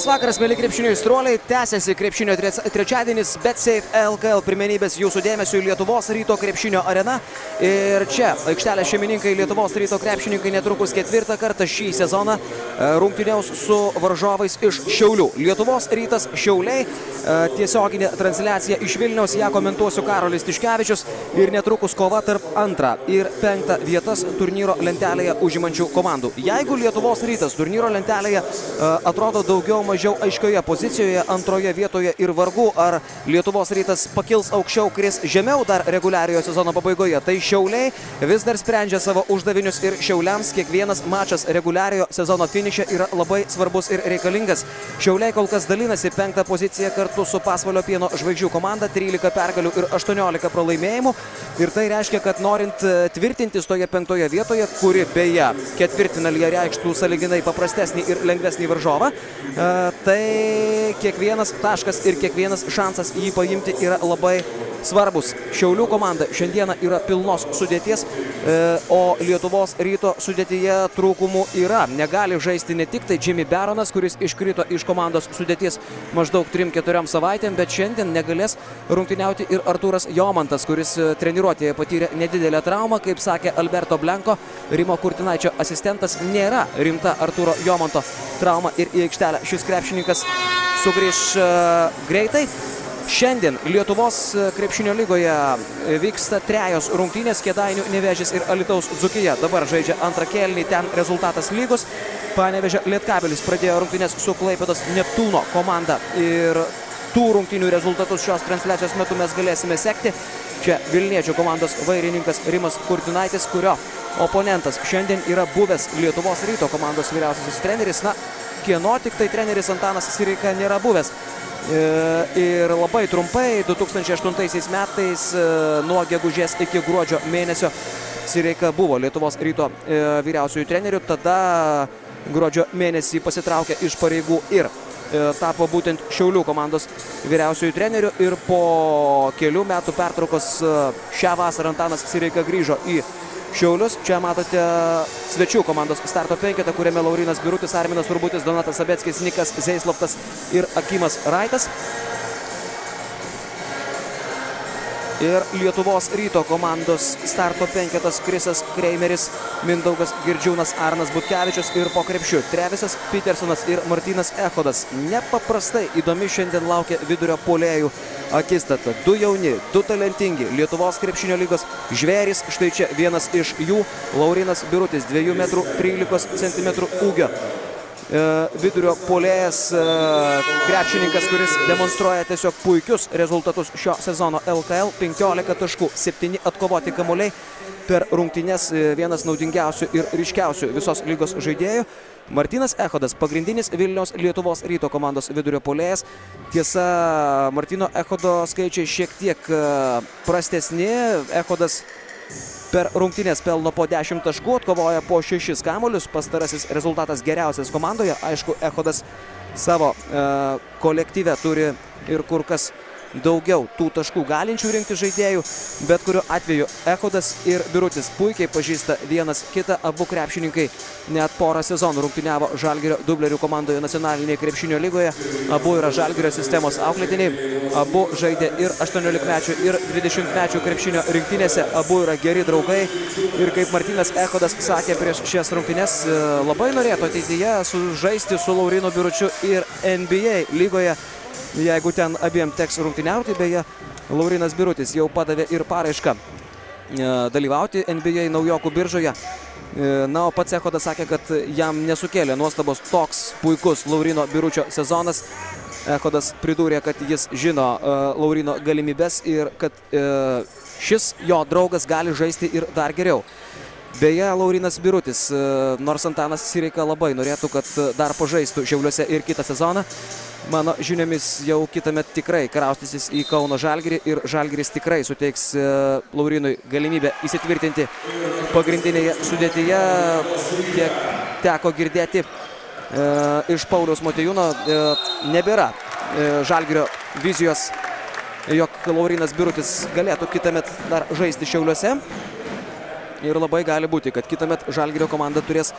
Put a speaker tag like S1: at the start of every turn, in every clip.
S1: Labas vakaras, mėly krepšinio įstruoliai. Tęsiasi krepšinio trečiadienis, bet Safe LKL pirmenybės jūsų dėmesio į Lietuvos ryto krepšinio areną. Ir čia aikštelės šeimininkai Lietuvos ryto krepšininkai netrukus ketvirtą kartą šį sezoną e, rungtyniaus su varžovais iš Šiaulių. Lietuvos rytas Šiauliai. E, tiesioginė transliacija iš Vilniaus. Ja komentuosiu Karolis Tiškevičius. Ir netrukus kova tarp antrą ir penktą vietas turnyro lentelėje užimančių komandų. Jeigu Lietuvos rytas turnyro lentelėje e, atrodo daugiau mažiau aiškioje pozicijoje, antroje vietoje ir vargu, ar Lietuvos rytas pakils aukščiau, kris žemiau dar reguliariojo sezono pabaigoje. Tai Šiauliai vis dar sprendžia savo uždavinius ir Šiauliams kiekvienas mačas reguliariojo sezono finiše yra labai svarbus ir reikalingas. Šiauliai kol kas dalinasi penktą poziciją kartu su Pasvalio pieno žvaigždžių komanda, 13 pergalių ir 18 pralaimėjimų. Ir tai reiškia, kad norint e, tvirtintis toje penktoje vietoje, kuri beje ketvirtinalyje reikštų saliginai paprastesnį ir lengvesnį varžovą, E, tai kiekvienas taškas ir kiekvienas šansas jį paimti yra labai svarbus. Šiaulių komanda šiandieną yra pilnos sudėties, e, o Lietuvos ryto sudėtyje trūkumų yra. Negali žaisti ne tik tai Jimmy Baronas, kuris iškrito iš komandos sudėties maždaug 3-4 savaitėm, bet šiandien negalės rungtyniauti ir Artūras Jomantas, kuris e, treniruotėje patyrė nedidelę traumą, kaip sakė Alberto Blanko, Rimo Kurtinaičio asistentas, nėra rimta Artūro Jomanto trauma ir į aikštelę šis krepšininkas sugrįž uh, greitai. Šiandien Lietuvos krepšinio lygoje vyksta trejos rungtynės Kėdainių, Nevežės ir Alitaus Dzukija. Dabar žaidžia antrą kelnį, ten rezultatas lygus. Panevežė Lietkabelis pradėjo rungtynės su Klaipėdos Neptūno komanda ir tų rungtynių rezultatus šios transliacijos metu mes galėsime sekti. Čia Vilniečių komandos vairininkas Rimas Kurtinaitis, kurio oponentas šiandien yra buvęs Lietuvos ryto komandos vyriausiasis treneris. Na, kieno tik tai treneris Antanas Sireika nėra buvęs. E, ir labai trumpai, 2008 metais e, nuo gegužės iki gruodžio mėnesio Sireika buvo Lietuvos ryto e, vyriausiųjų trenerių. Tada gruodžio mėnesį pasitraukė iš pareigų ir tapo būtent Šiaulių komandos vyriausiųjų trenerių ir po kelių metų pertraukos šią vasarą Antanas Sireika grįžo į Šiaulius. Čia matote svečių komandos starto penketą, kuriame Laurinas Birutis, Arminas Urbutis, Donatas Sabeckis, Nikas Zeislovtas ir Akimas Raitas. Ir Lietuvos ryto komandos starto penketas Krisas Kreimeris, Mindaugas Girdžiūnas, Arnas Butkevičius ir po krepšių Trevisas Petersonas ir Martinas Echodas. Nepaprastai įdomi šiandien laukia vidurio polėjų akistata. Du jauni, du talentingi Lietuvos krepšinio lygos žvėrys. Štai čia vienas iš jų - Laurinas Birutis, 2 m 13 cm ūgio. E, vidurio polėjas, e, krepšininkas, kuris demonstruoja tiesiog puikius rezultatus šio sezono LKL. 15 taškų, 7 atkovoti kamuoliai per rungtynes, e, vienas naudingiausių ir ryškiausių visos lygos žaidėjų. Martinas Echodas, pagrindinis Vilniaus Lietuvos ryto komandos vidurio polėjas. Tiesa, Martino Echodo skaičiai šiek tiek prastesni. Echodas per rungtynės pelno po 10 taškų, atkovoja po 6 kamolius. Pastarasis rezultatas geriausias komandoje. Aišku, Echodas savo e, kolektyve turi ir kur kas daugiau tų taškų galinčių rinkti žaidėjų, bet kuriuo atveju Echodas ir Birutis puikiai pažįsta vienas kitą, abu krepšininkai net porą sezonų rungtyniavo Žalgirio dublerių komandoje nacionalinėje krepšinio lygoje, abu yra Žalgirio sistemos auklėtiniai, abu žaidė ir 18-mečių, ir 20-mečių krepšinio rinktinėse, abu yra geri draugai. Ir kaip Martinas Echodas sakė prieš šias rungtynės, e, labai norėtų ateityje sužaisti su Laurino Biručiu ir NBA lygoje jeigu ten abiem teks rungtyniauti. Beje, Laurinas Birutis jau padavė ir paraišką e, dalyvauti NBA naujokų biržoje. E, na, o pats Echodas sakė, kad jam nesukėlė nuostabos toks puikus Laurino Biručio sezonas. Echodas pridūrė, kad jis žino uh, Laurino galimybės ir kad uh, šis jo draugas gali žaisti ir dar geriau. Beje, Laurinas Birutis, uh, nors Antanas Sireika labai norėtų, kad dar pažaistų Šiauliuose ir kitą sezoną, mano žiniomis jau kitąmet tikrai kraustysis į Kauno Žalgirį ir Žalgiris tikrai suteiks e, Laurinui galimybę įsitvirtinti pagrindinėje sudėtyje, kiek teko girdėti e, iš Pauliaus Motejūno, e, nebėra Žalgirio vizijos, jog Laurinas Birutis galėtų kitąmet dar žaisti Šiauliuose. Ir labai gali būti, kad kitąmet Žalgirio komanda turės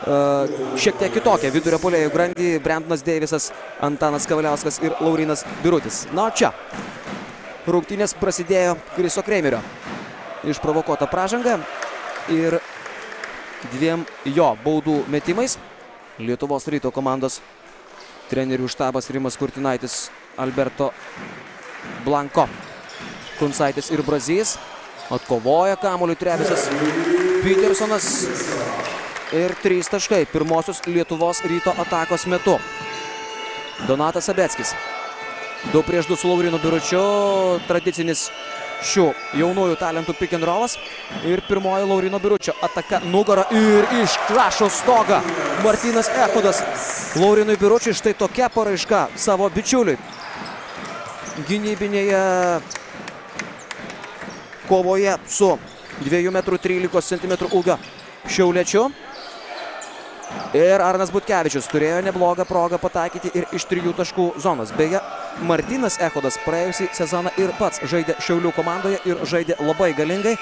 S1: šiek tiek kitokią vidurio polėjų grandį. Brendonas Deivisas, Antanas Kavaliauskas ir Laurinas Birutis. Na, čia rungtynės prasidėjo Kriso Kreimerio išprovokuota pražanga ir dviem jo baudų metimais. Lietuvos ryto komandos trenerių štabas Rimas Kurtinaitis, Alberto Blanko, Kunsaitis ir Brazys. Atkovoja kamuolį Trevisas Petersonas ir trys taškai pirmosios Lietuvos ryto atakos metu. Donatas Sabeckis. Du prieš du su Laurinu Biručiu. Tradicinis šių jaunųjų talentų pick and rollas. Ir pirmoji Laurino Biručio ataka nugara ir iškrašo stogą. Martinas Echodas. Laurinui Biručiui štai tokia paraiška savo bičiuliui. Gynybinėje kovoje su 2 m 13 cm ūgio šiauliečiu. Ir Arnas Butkevičius turėjo neblogą progą pataikyti ir iš trijų taškų zonos. Beje, Martinas Echodas praėjusį sezoną ir pats žaidė Šiaulių komandoje ir žaidė labai galingai.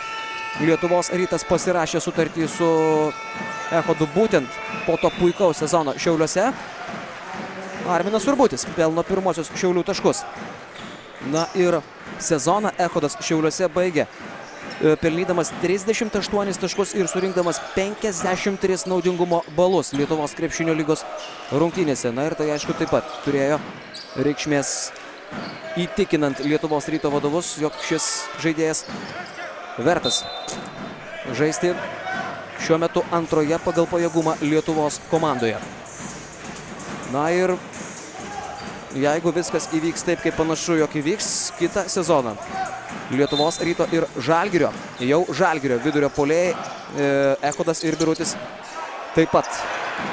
S1: Lietuvos rytas pasirašė sutartį su Echodu būtent po to puikaus sezono Šiauliuose. Arminas Urbutis pelno pirmosios Šiaulių taškus. Na ir sezoną Echodas Šiauliuose baigė pelnydamas 38 taškus ir surinkdamas 53 naudingumo balus Lietuvos krepšinio lygos rungtynėse. Na ir tai aišku taip pat turėjo reikšmės įtikinant Lietuvos ryto vadovus, jog šis žaidėjas vertas žaisti šiuo metu antroje pagal pajėgumą Lietuvos komandoje. Na ir jeigu viskas įvyks taip, kaip panašu, jog įvyks kitą sezoną. Lietuvos ryto ir Žalgirio. Jau Žalgirio vidurio polėjai e, Ekodas ir Birutis taip pat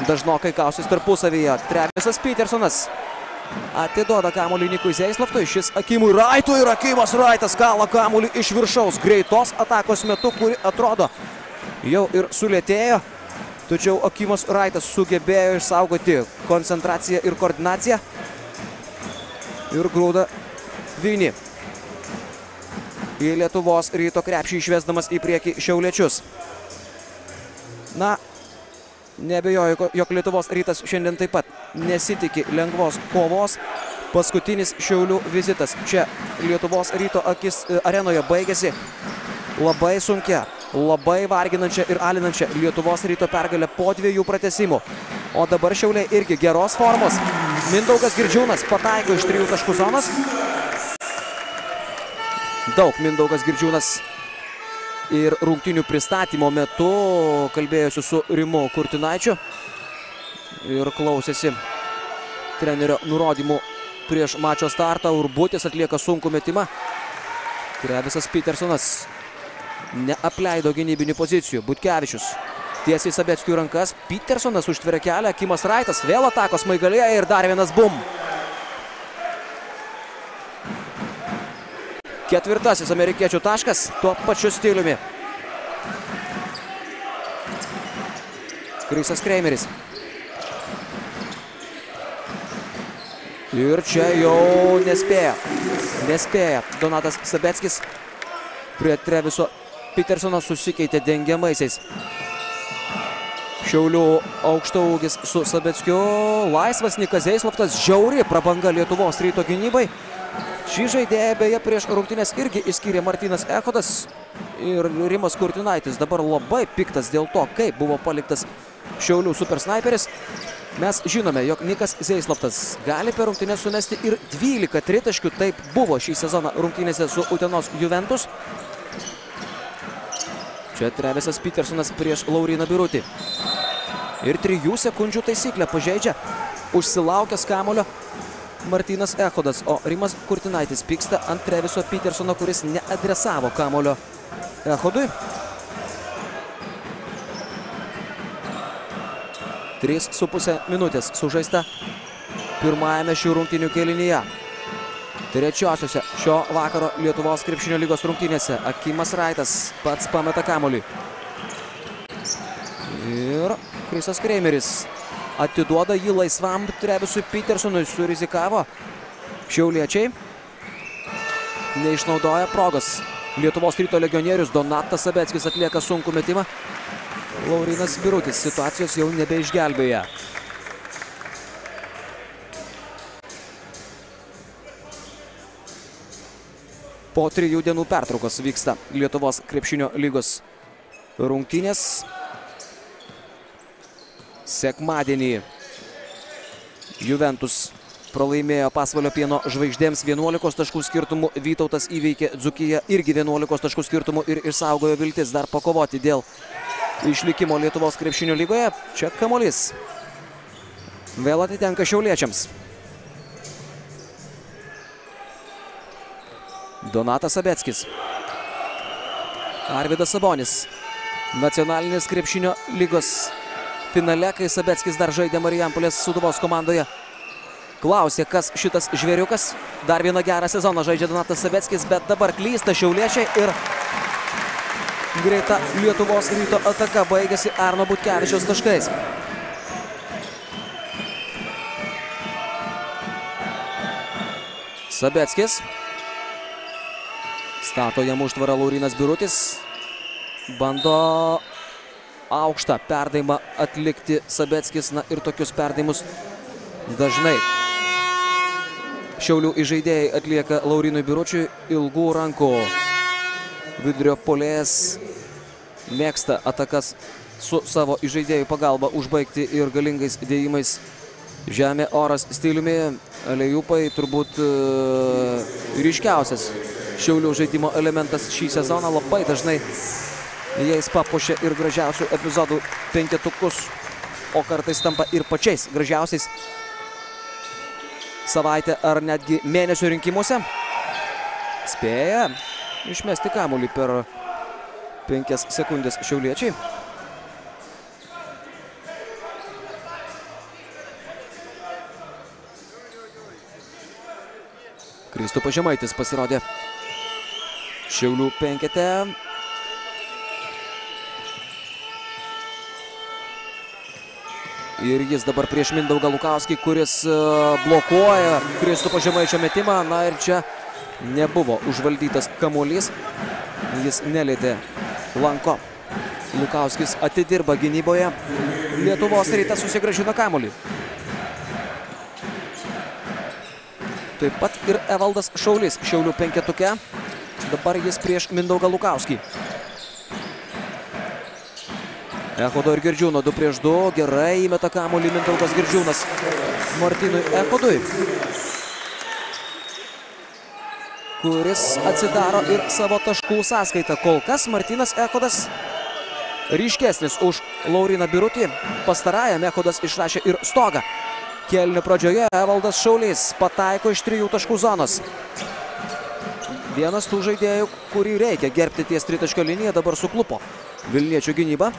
S1: dažnokai kausis tarpusavyje. Trevisas Petersonas atiduoda kamuolį Nikui Zeisloftui. Šis Akimui Raitui ir Akimas Raitas kala kamuolį iš viršaus greitos atakos metu, kuri atrodo jau ir sulėtėjo. Tačiau Akimas Raitas sugebėjo išsaugoti koncentraciją ir koordinaciją. Ir grūda Vini į Lietuvos ryto krepšį išvesdamas į priekį šiauliečius. Na, nebejoju, jog Lietuvos rytas šiandien taip pat nesitikė lengvos kovos. Paskutinis Šiaulių vizitas čia Lietuvos ryto akis e, arenoje baigėsi labai sunkia, labai varginančia ir alinančia Lietuvos ryto pergalė po dviejų pratesimų. O dabar Šiauliai irgi geros formos. Mindaugas Girdžiūnas pataiko iš trijų taškų zonos daug Mindaugas Girdžiūnas ir rungtinių pristatymo metu kalbėjosi su Rimu Kurtinaičiu ir klausėsi trenerio nurodymų prieš mačo startą. Urbutis atlieka sunkų metimą. Trevisas Petersonas neapleido gynybinių pozicijų. Butkevičius tiesiai Sabetskių rankas. Petersonas užtveria kelią. Kimas Raitas vėl atakos maigalėje ir dar vienas bum. Ketvirtasis amerikiečių taškas tuo pačiu stiliumi. Krisas Kreimeris. Ir čia jau nespėja. Nespėja. Donatas Sabeckis prie Treviso Petersono susikeitė dengiamaisiais. Šiaulių aukšto ūgis su Sabeckiu. Laisvas Nikas Eislovtas. Žiauri prabanga Lietuvos ryto gynybai. Šį žaidėją beje prieš rungtynės irgi išskyrė Martinas Echodas ir Rimas Kurtinaitis. Dabar labai piktas dėl to, kaip buvo paliktas Šiaulių supersnaiperis. Mes žinome, jog Nikas Zeislaptas gali per rungtynės sumesti ir 12 tritaškių. Taip buvo šį sezoną rungtynėse su Utenos Juventus. Čia Trevisas Petersonas prieš Lauriną Birutį. Ir trijų sekundžių taisyklę pažeidžia užsilaukęs kamulio Martinas Echodas, o Rimas Kurtinaitis pyksta ant Treviso Petersono, kuris neadresavo kamulio Echodui. 3,5 minutės sužaista pirmajame šių rungtynių kėlinyje. Trečiosiuose šio vakaro Lietuvos krepšinio lygos rungtynėse Akimas Raitas pats pameta kamulį. Ir Krisas Kreimeris atiduoda jį laisvam Trevisui Petersonui, surizikavo šiauliečiai. Neišnaudoja progos. Lietuvos ryto legionierius Donatas Sabeckis atlieka sunkų metimą. Laurinas Birutis situacijos jau nebeišgelbėja. Po trijų dienų pertraukos vyksta Lietuvos krepšinio lygos rungtynės. Sekmadienį Juventus pralaimėjo pasvalio pieno žvaigždėms 11 taškų skirtumų. Vytautas įveikė Dzukiją irgi 11 taškų skirtumų ir išsaugojo viltis dar pakovoti dėl išlikimo Lietuvos krepšinio lygoje. Čia kamolys. Vėl atitenka šiauliečiams. Donatas Sabeckis. Arvidas Sabonis. Nacionalinės krepšinio lygos finale, kai Sabeckis dar žaidė Marijampolės Suduvos komandoje. Klausė, kas šitas žvėriukas. Dar vieną gerą sezoną žaidžia Donatas Sabeckis, bet dabar klysta šiauliečiai ir greita Lietuvos ryto ataka baigėsi Arno Butkevičiaus taškais. Sabeckis. Stato jam užtvarą Laurinas Birutis. Bando aukštą perdavimą atlikti Sabeckis. Na ir tokius perdavimus dažnai Šiaulių įžaidėjai atlieka Laurinui Biručiui ilgų rankų. Vidurio polės mėgsta atakas su savo įžaidėjų pagalba užbaigti ir galingais dėjimais žemė oras stiliumi. Alejupai turbūt uh, ryškiausias Šiaulių žaidimo elementas šį sezoną labai dažnai jais papuošia ir gražiausių epizodų penketukus, o kartais tampa ir pačiais gražiausiais savaitę ar netgi mėnesio rinkimuose. Spėja išmesti kamuolį per penkias sekundės šiauliečiai. Kristupas Žemaitis pasirodė Šiaulių penkete. Ir jis dabar prieš Mindaugą Lukauskį, kuris blokuoja Kristupo Žemaičio metimą. Na ir čia nebuvo užvaldytas kamuolys. Jis nelėtė lanko. Lukauskis atidirba gynyboje. Lietuvos rytas susigražina kamuolį. Taip pat ir Evaldas Šaulys Šiaulių penketuke. Dabar jis prieš Mindaugą Lukauskį. Echodo ir Girdžiūno 2 prieš 2. Gerai įmeta kamuolį Mindaugas Girdžiūnas Martinui Echodui. Kuris atsidaro ir savo taškų sąskaitą. Kol kas Martinas Echodas ryškesnis už Lauriną Birutį. Pastarajam Echodas išrašė ir stogą. Kelnių pradžioje Evaldas Šaulys pataiko iš trijų taškų zonos. Vienas tų žaidėjų, kurį reikia gerbti ties tritaškio liniją, dabar suklupo. Vilniečių gynyba.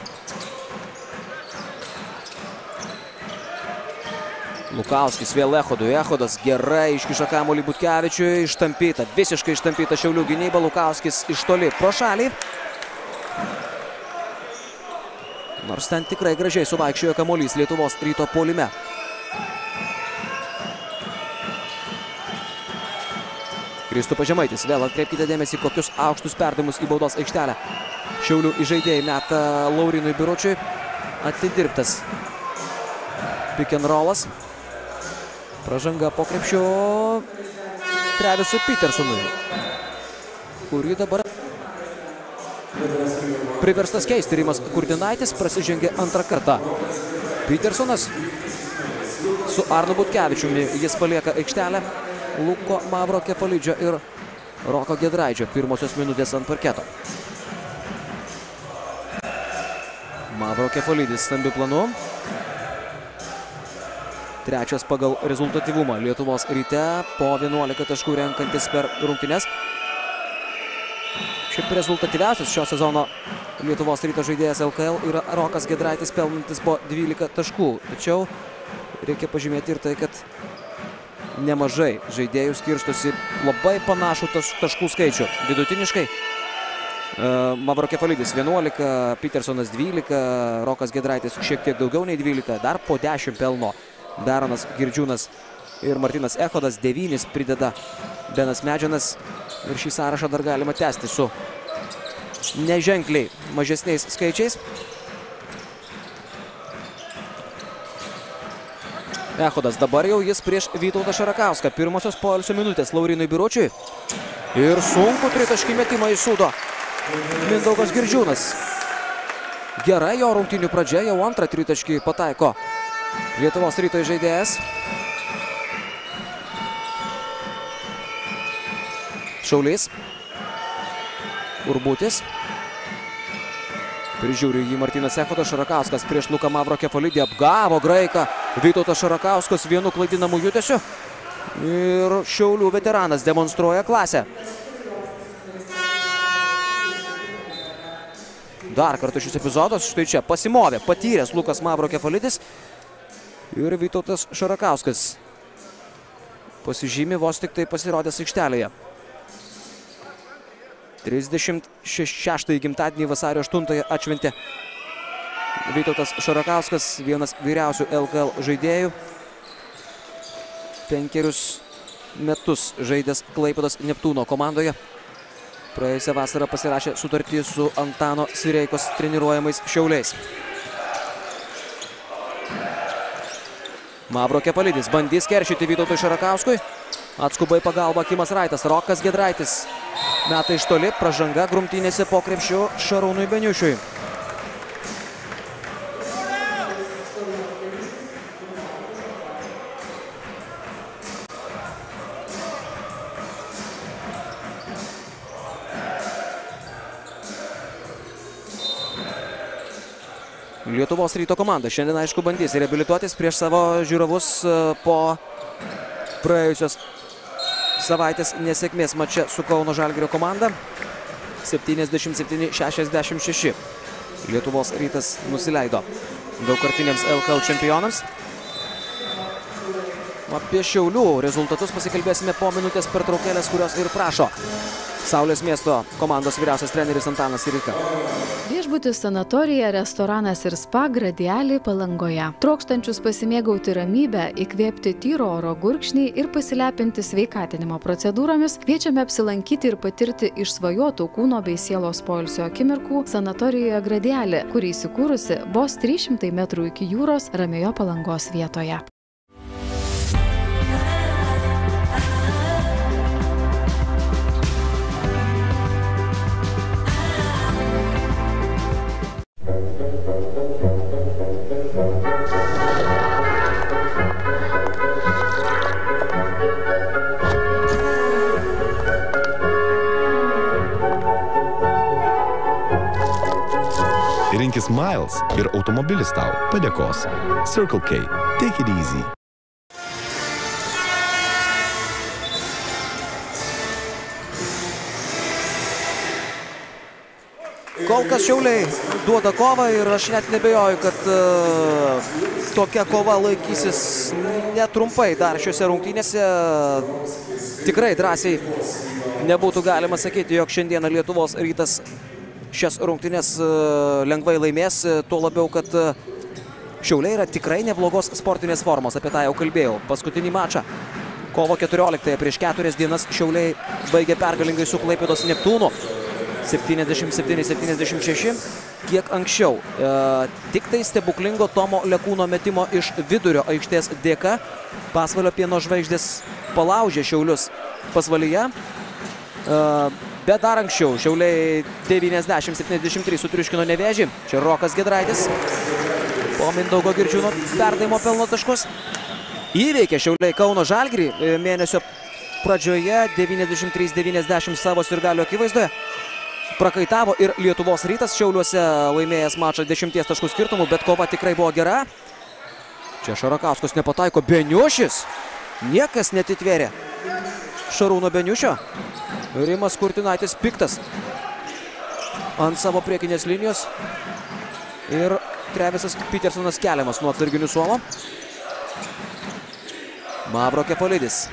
S1: Lukauskis vėl Echodui. Echodas gerai iškiša kamuolį Butkevičiui. Ištampyta, visiškai ištampyta Šiaulių gynyba. Lukauskis iš toli pro šalį. Nors ten tikrai gražiai suvaikščiojo kamuolys Lietuvos ryto polime. Kristupas Žemaitis. Vėl atkreipkite dėmesį, kokius aukštus perdavimus į baudos aikštelę. Šiaulių įžaidėjai meta Laurinui Biručiui. Atidirbtas pick and rollas. Pražanga po krepšio Trevisui Petersonui, kurį dabar priverstas keisti Rimas Kurtinaitis, prasižengė antrą kartą. Petersonas su Arnu Butkevičiumi, jis palieka aikštelę Luko Mavro Kefalidžio ir Roko Gedraidžio pirmosios minutės ant parketo. Mavro Kefalidis stambiu planu. Trečias pagal rezultatyvumą Lietuvos ryte po 11 taškų renkantis per rungtynes. Šiaip rezultatyviausias šio sezono Lietuvos ryto žaidėjas LKL yra Rokas Gedraitis pelnantis po 12 taškų. Tačiau reikia pažymėti ir tai, kad nemažai žaidėjų skirstosi labai panašų taškų skaičių. Vidutiniškai Mavro Kefalidis 11, Petersonas 12, Rokas Gedraitis šiek tiek daugiau nei 12, dar po 10 pelno Daronas Girdžiūnas ir Martinas Echodas. Devynis prideda Benas Medžianas. Ir šį sąrašą dar galima tęsti su neženkliai mažesniais skaičiais. Echodas dabar jau jis prieš Vytautą Šarakauską. Pirmosios poilsio minutės Laurinui Biručiui. Ir sunku tritaškį metimą įsūdo Mindaugas Girdžiūnas. Gerai jo rungtinių pradžia, jau antrą tritaškį pataiko Lietuvos ryto žaidėjas. Šaulys. Urbutis. Prižiūri jį Martinas Echodas Šarakauskas prieš Luką Mavro Kefalidį. Apgavo graiką. Vytautas Šarakauskas vienu klaidinamu judesiu. Ir Šiaulių veteranas demonstruoja klasę. Dar kartą šis epizodas. Štai čia pasimovė. Patyręs Lukas Mavro Kefalidis. Ir Vytautas Šarakauskas. Pasižymi vos tik tai pasirodęs aikštelėje. 36 gimtadienį vasario 8 atšventė Vytautas Šarakauskas, vienas vyriausių LKL žaidėjų. Penkerius metus žaidęs Klaipėdos Neptūno komandoje. Praėjusią vasarą pasirašė sutartį su Antano Sireikos treniruojamais Šiauliais. Mavro Kepalidis bandys keršyti Vytautui Šarakauskui. Atskubai pagalba Kimas Raitas, Rokas Gedraitis. Meta iš toli, pražanga grumtynėse po krepšiu Šarūnui Beniušiui. Lietuvos ryto komanda šiandien, aišku, bandys reabilituotis prieš savo žiūrovus e, po praėjusios savaitės nesėkmės mače su Kauno Žalgirio komanda. 77-66. Lietuvos rytas nusileido daugkartiniams LKL čempionams. Apie Šiaulių rezultatus pasikalbėsime po minutės pertraukėlės, kurios ir prašo Saulės miesto komandos vyriausias treneris Antanas Irika.
S2: Viešbutis, sanatorija, restoranas ir spa Gradialį palangoje. Trokštančius pasimėgauti ramybę, įkvėpti tyro oro gurkšnį ir pasilepinti sveikatinimo procedūromis, kviečiame apsilankyti ir patirti išsvajotų kūno bei sielos poilsio akimirkų sanatorijoje Gradialį, kuri įsikūrusi vos 300 metrų iki jūros ramiojo palangos vietoje.
S3: Rinkis Miles ir automobilis tau padėkos. Circle K. Take it easy.
S1: Kol kas šiauliai duoda kovą ir aš net nebejoju, kad uh, tokia kova laikysis netrumpai dar šiuose rungtynėse. Tikrai drąsiai nebūtų galima sakyti, jog šiandieną Lietuvos rytas šias rungtynės uh, lengvai laimės, tuo labiau, kad uh, šiauliai yra tikrai neblogos sportinės formos, apie tą jau kalbėjau. Paskutinį mačą kovo 14 prieš keturias dienas šiauliai baigė pergalingai su Klaipėdos Neptūnu. 77-76, kiek anksčiau. E, tik tai stebuklingo Tomo Lekūno metimo iš vidurio aikštės dėka pasvalio pieno žvaigždės palaužė Šiaulius pasvalyje. E, bet dar anksčiau Šiauliai 90-73 sutriuškino nevėžį. Čia Rokas Gedraitis po Mindaugo Girdžiūno perdavimo pelno taškus. Įveikė Šiauliai Kauno Žalgirį mėnesio pradžioje 93-90 savo sirgalio akivaizdoje prakaitavo ir Lietuvos rytas Šiauliuose laimėjęs mačą 10 taškų skirtumų, bet kova tikrai buvo gera. Čia Šarakauskas nepataiko Beniušis. Niekas netitvėrė Šarūno Beniušio. Rimas Kurtinaitis piktas ant savo priekinės linijos. Ir Trevisas Petersonas keliamas nuo atsarginių suolo. Mavro Kefalidis.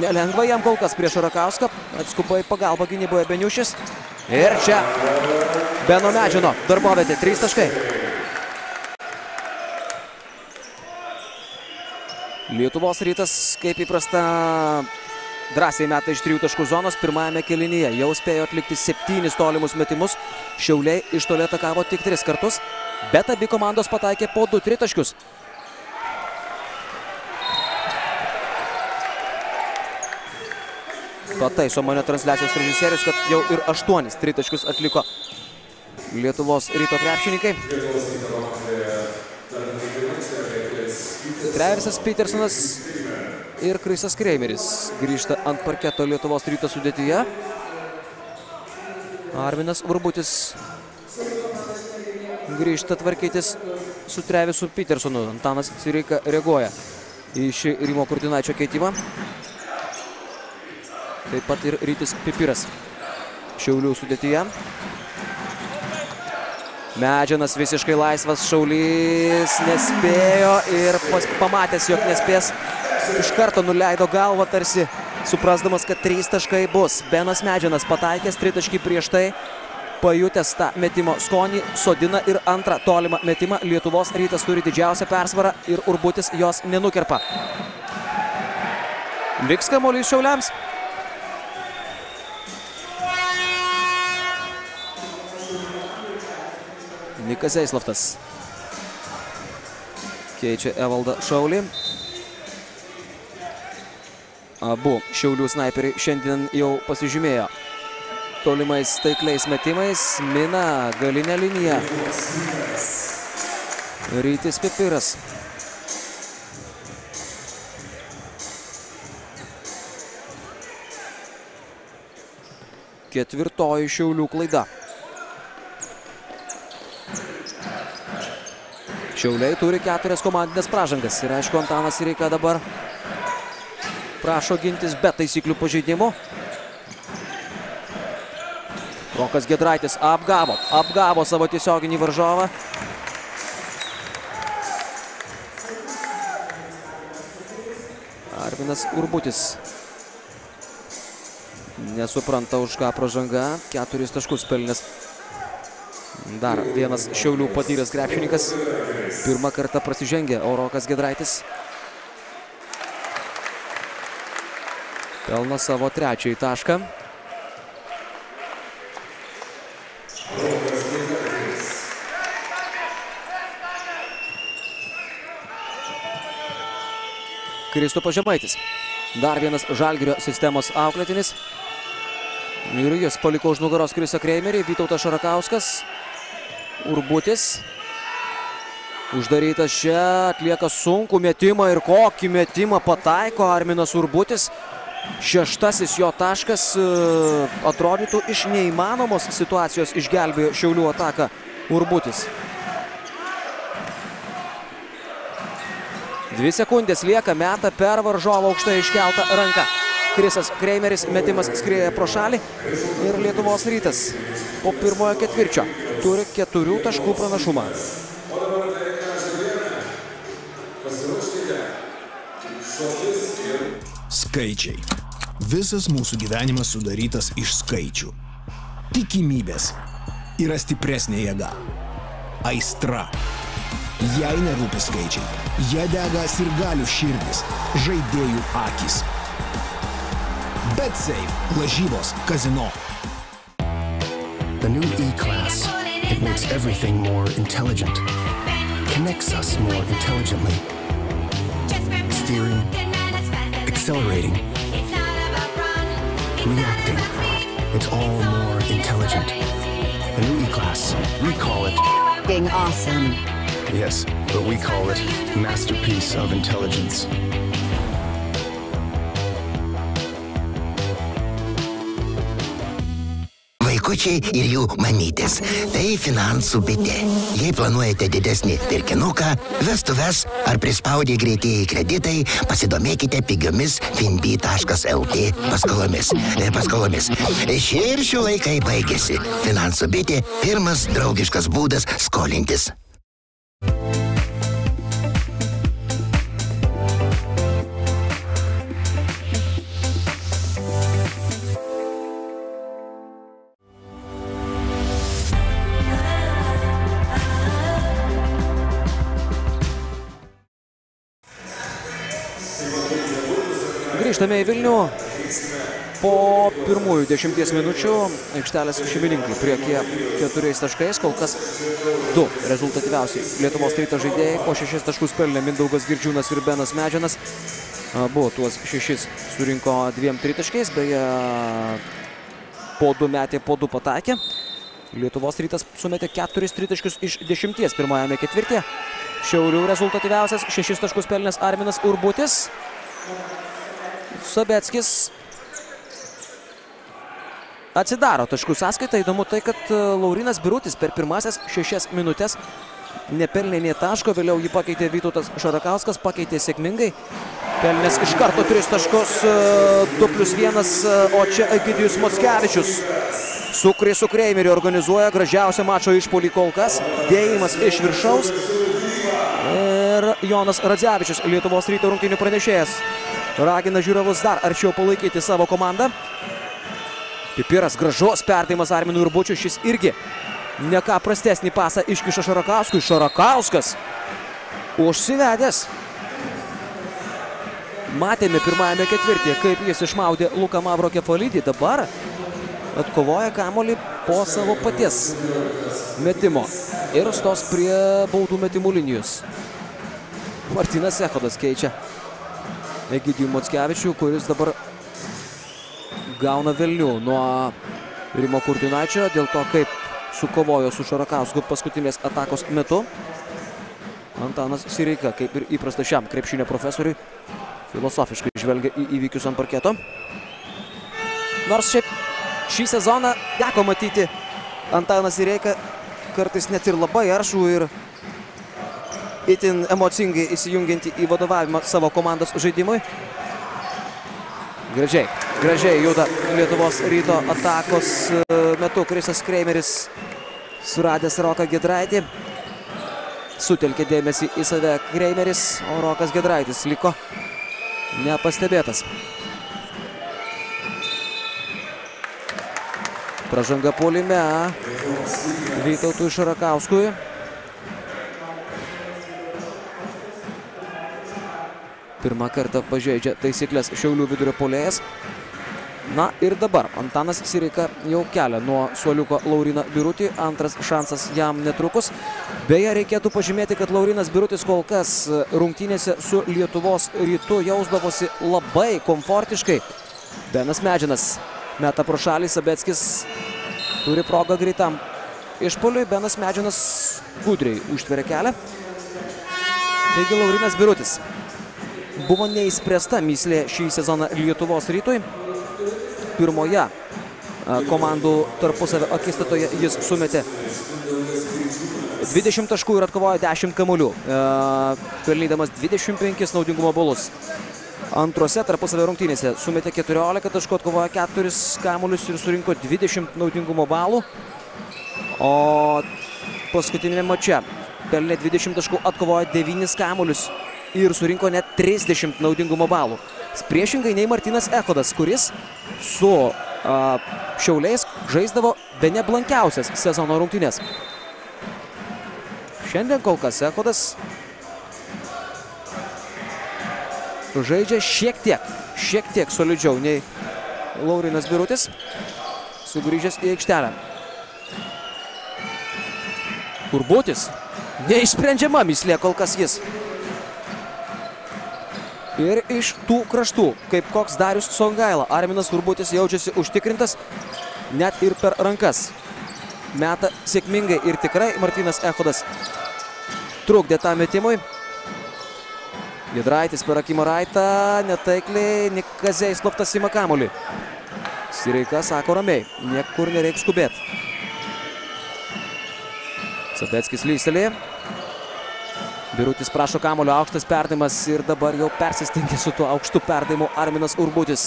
S1: Nelengva jam kol kas prieš Šarakauską. Atskubai pagalba gynyboje Beniušis. Ir čia Beno Medžino darbovietė, trys taškai. Lietuvos rytas, kaip įprasta, drąsiai meta iš trijų taškų zonos pirmajame kelinyje. Jau spėjo atlikti septynis tolimus metimus. Šiauliai iš toli atakavo tik tris kartus, bet abi komandos pataikė po du tritaškius. Pataiso mane transliacijos režisierius, kad jau ir aštuonis tritaškius atliko Lietuvos ryto krepšininkai. Trevisas Petersonas ir Krisas Kreimeris grįžta ant parketo Lietuvos ryto sudėtyje. Arminas Urbutis grįžta tvarkytis su Trevisu Petersonu. Antanas Sireika reaguoja į šį Rimo Kurtinaičio keitimą. Taip pat ir Rytis Pipiras Šiaulių sudėtyje. Medžianas visiškai laisvas, Šaulys nespėjo ir pamatęs, jog nespės, iš karto nuleido galvą tarsi, suprasdamas, kad trys taškai bus. Benas Medžianas pataikęs tritaškį prieš tai, pajutęs tą metimo skonį, sodina ir antrą tolimą metimą. Lietuvos rytas turi didžiausią persvarą ir Urbutis jos nenukerpa. Liks kamuolys Šiauliams. Nikas Eisloftas keičia Evaldą Šaulį. Abu Šiaulių snaiperiai šiandien jau pasižymėjo tolimais taikliais metimais. Mina galinę liniją. Rytis Pipiras. Ketvirtoji Šiaulių klaida. Šiauliai turi keturias komandinės pražangas ir aišku, Antanas Reika dabar prašo gintis be taisyklių pažeidimų. Rokas Gedraitis apgavo, apgavo savo tiesioginį varžovą. Arvinas Urbutis nesupranta už ką pražanga, keturis taškus pelnęs Dar vienas Šiaulių patyręs krepšininkas. Pirmą kartą prasižengė Orokas Gedraitis. Pelno savo trečiąjį tašką. Kristupas Žemaitis. Dar vienas Žalgirio sistemos auklėtinis. Ir jis paliko už nugaros Krisą Kreimerį, Vytautas Šarakauskas. Urbutis. Uždarytas čia, atlieka sunku metimą ir kokį metimą pataiko Arminas Urbutis. Šeštasis jo taškas atrodytų iš neįmanomos situacijos išgelbėjo Šiaulių ataką Urbutis. Dvi sekundės lieka, meta per varžovo aukštai iškeltą ranką. Krisas Kreimeris metimas skrieja pro šalį ir Lietuvos rytas po pirmojo ketvirčio turi keturių taškų pranašumą.
S4: Skaičiai. Visas mūsų gyvenimas sudarytas iš skaičių. Tikimybės yra stipresnė jėga. Aistra. Jei nerūpi skaičiai, jie dega sirgalių širdis, žaidėjų akis. BetSafe lažybos kazino.
S5: The new E-Class. It makes everything more intelligent. Connects us more intelligently. Steering, accelerating, reacting. It's all more intelligent. The new E-Class. We call it...
S6: Being awesome.
S5: Yes, but we call it Masterpiece of Intelligence.
S7: Vaikučiai ir jų mamytės. Tai finansų bitė. Jei planuojate didesnį pirkinuką, vestuves ar prispaudę greitieji kreditai, pasidomėkite pigiomis finbi.lt paskolomis. E, paskolomis. Šie ir šių laikai baigėsi. Finansų bitė - pirmas draugiškas būdas skolintis.
S1: Į Vilnių. Po pirmųjų dešimties minučių aikštelės šeimininkai priekyje keturiais taškais, kol kas du rezultatyviausiai Lietuvos ryto žaidėjai. Po šešis taškus pelnė Mindaugas Girdžiūnas ir Benas Medžianas. Abu tuos šešis surinko dviem tritaškiais, beje, po du metė, po du patakė. Lietuvos rytas sumetė keturis tritaškius iš dešimties pirmajame ketvirtėje. Šiaulių rezultatyviausias šešis taškus pelnęs Arminas Urbutis. Sabeckis atsidaro taškų sąskaitą. Įdomu tai, kad e, Laurinas Birutis per pirmasias šešias minutės nepelnė nie taško, vėliau jį pakeitė Vytautas Šarakauskas, pakeitė sėkmingai. Pelnės iš karto 3 taškus, 2 plus 1, o čia Egidijus Mockevičius. Su Krisu Kreimeriu organizuoja gražiausią mačo išpolį kol kas. Dėjimas iš viršaus. Ir Jonas Radzevičius, Lietuvos ryto rungtynių pranešėjas. Ragina žiūrovus dar arčiau palaikyti savo komandą. Pipiras gražos perdavimas Arminui Urbučiui, šis irgi ne ką prastesnį pasą iškiša Šarakauskui. Šarakauskas užsivedęs. Matėme pirmajame ketvirtyje, kaip jis išmaudė Luką Mavro kefalydį. Dabar atkovoja kamolį po savo paties metimo ir stos prie baudų metimų linijos. Martinas Echodas keičia Egidijų Mockevičių, kuris dabar gauna velnių nuo Rimo Kurtinaičio dėl to, kaip sukovojo su Šarakausku paskutinės atakos metu. Antanas Sireika, kaip ir įprasta šiam krepšinio profesoriui, filosofiškai žvelgia į įvykius ant parketo. Nors šiaip šį sezoną teko matyti Antanas Sireika kartais net ir labai aršų ir itin emocingai įsijungianti į vadovavimą savo komandos žaidimui. Gražiai, gražiai juda Lietuvos ryto atakos metu Krisas Kreimeris suradęs Roką Gedraitį. Sutelkė dėmesį į save Kreimeris, o Rokas Gedraitis liko nepastebėtas. Pražanga puolime Vytautui Šarakauskui. Pirmą kartą pažeidžia taisyklės Šiaulių vidurio polėjas. Na ir dabar Antanas Sireika jau kelia nuo suoliuko Lauriną Birutį. Antras šansas jam netrukus. Beje, reikėtų pažymėti, kad Laurinas Birutis kol kas rungtynėse su Lietuvos rytu jausdavosi labai komfortiškai. Benas Medžinas meta pro šalį, Sabeckis turi progą greitam išpoliui. Benas Medžinas gudriai užtveria kelią. Taigi Laurinas Birutis buvo neįspręsta myslė šį sezoną Lietuvos rytui. Pirmoje komandų tarpusavio akistatoje jis sumetė 20 taškų ir atkovojo 10 kamuolių, pelnydamas 25 naudingumo bolus. Antrose tarpusavio rungtynėse sumetė 14 taškų, atkovojo 4 kamuolius ir surinko 20 naudingumo balų. O paskutinėme mače pelnė 20 taškų, atkovojo 9 kamuolius ir surinko net 30 naudingumo balų. Priešingai nei Martinas Echodas, kuris su a, Šiauliais žaisdavo be neblankiausias sezono rungtynės. Šiandien kol kas Echodas žaidžia šiek tiek, šiek tiek solidžiau nei Laurinas Birutis, sugrįžęs į aikštelę. Urbutis, neišsprendžiama mislė kol kas jis. Ir iš tų kraštų, kaip koks Darius Songaila, Arminas Urbutis jaučiasi užtikrintas net ir per rankas. Meta sėkmingai ir tikrai Martinas Echodas trukdė tą metimui. Jedraitis per Akimą Raitą, netaikliai, Nikazė įsloptas į makamulį. Sireika sako ramiai, niekur nereiks skubėti. Sabeckis lyselė. Birutis prašo kamulio aukštas perdavimas ir dabar jau persistengė su tuo aukštu perdavimu Arminas Urbutis.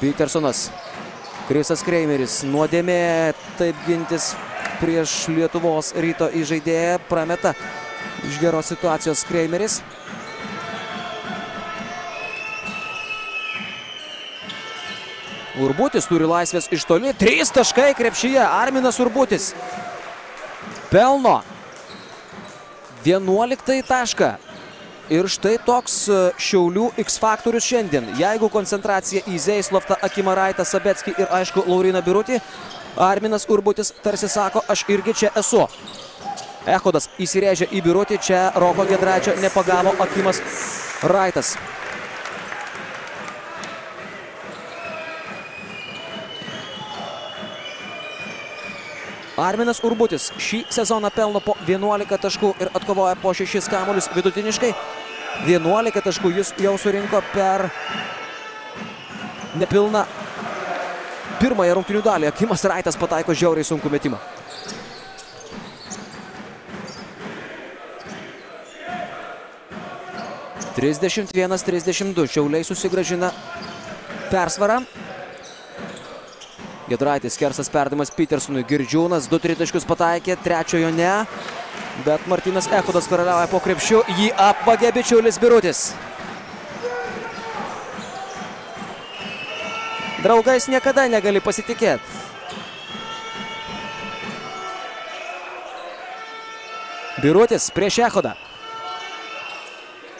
S1: Petersonas. Krisas Kreimeris. Nuodėmė taip gintis prieš Lietuvos ryto įžaidėją. Prameta iš geros situacijos Kreimeris. Urbutis turi laisvės iš toli. Trys taškai krepšyje. Arminas Urbutis. Pelno. 11 tašką. Ir štai toks Šiaulių X faktorius šiandien. Jeigu koncentracija į Zeisloftą, Akimaraitą, Sabetskį ir aišku Lauriną Birutį, Arminas Urbutis tarsi sako, aš irgi čia esu. Echodas įsirėžė į birutį, čia Roko Gedraičio nepagavo Akimas Raitas. Arminas Urbutis šį sezoną pelno po 11 taškų ir atkovoja po 6 kamuolius vidutiniškai. 11 taškų jis jau surinko per nepilną pirmąją rungtinių dalį. Akimas Raitas pataiko žiauriai sunku metimą. Trisdešimt vienas, trisdešimt du. Šiauliai susigražina persvarą. Gedraitis kersas perdamas Petersonui. Girdžiūnas du tritaškius pataikė, trečiojo ne. Bet Martinas Echodas karaliauja po krepšiu. Jį apvagė bičiulis Birutis. Draugais niekada negali pasitikėti. Birutis prieš Echodą.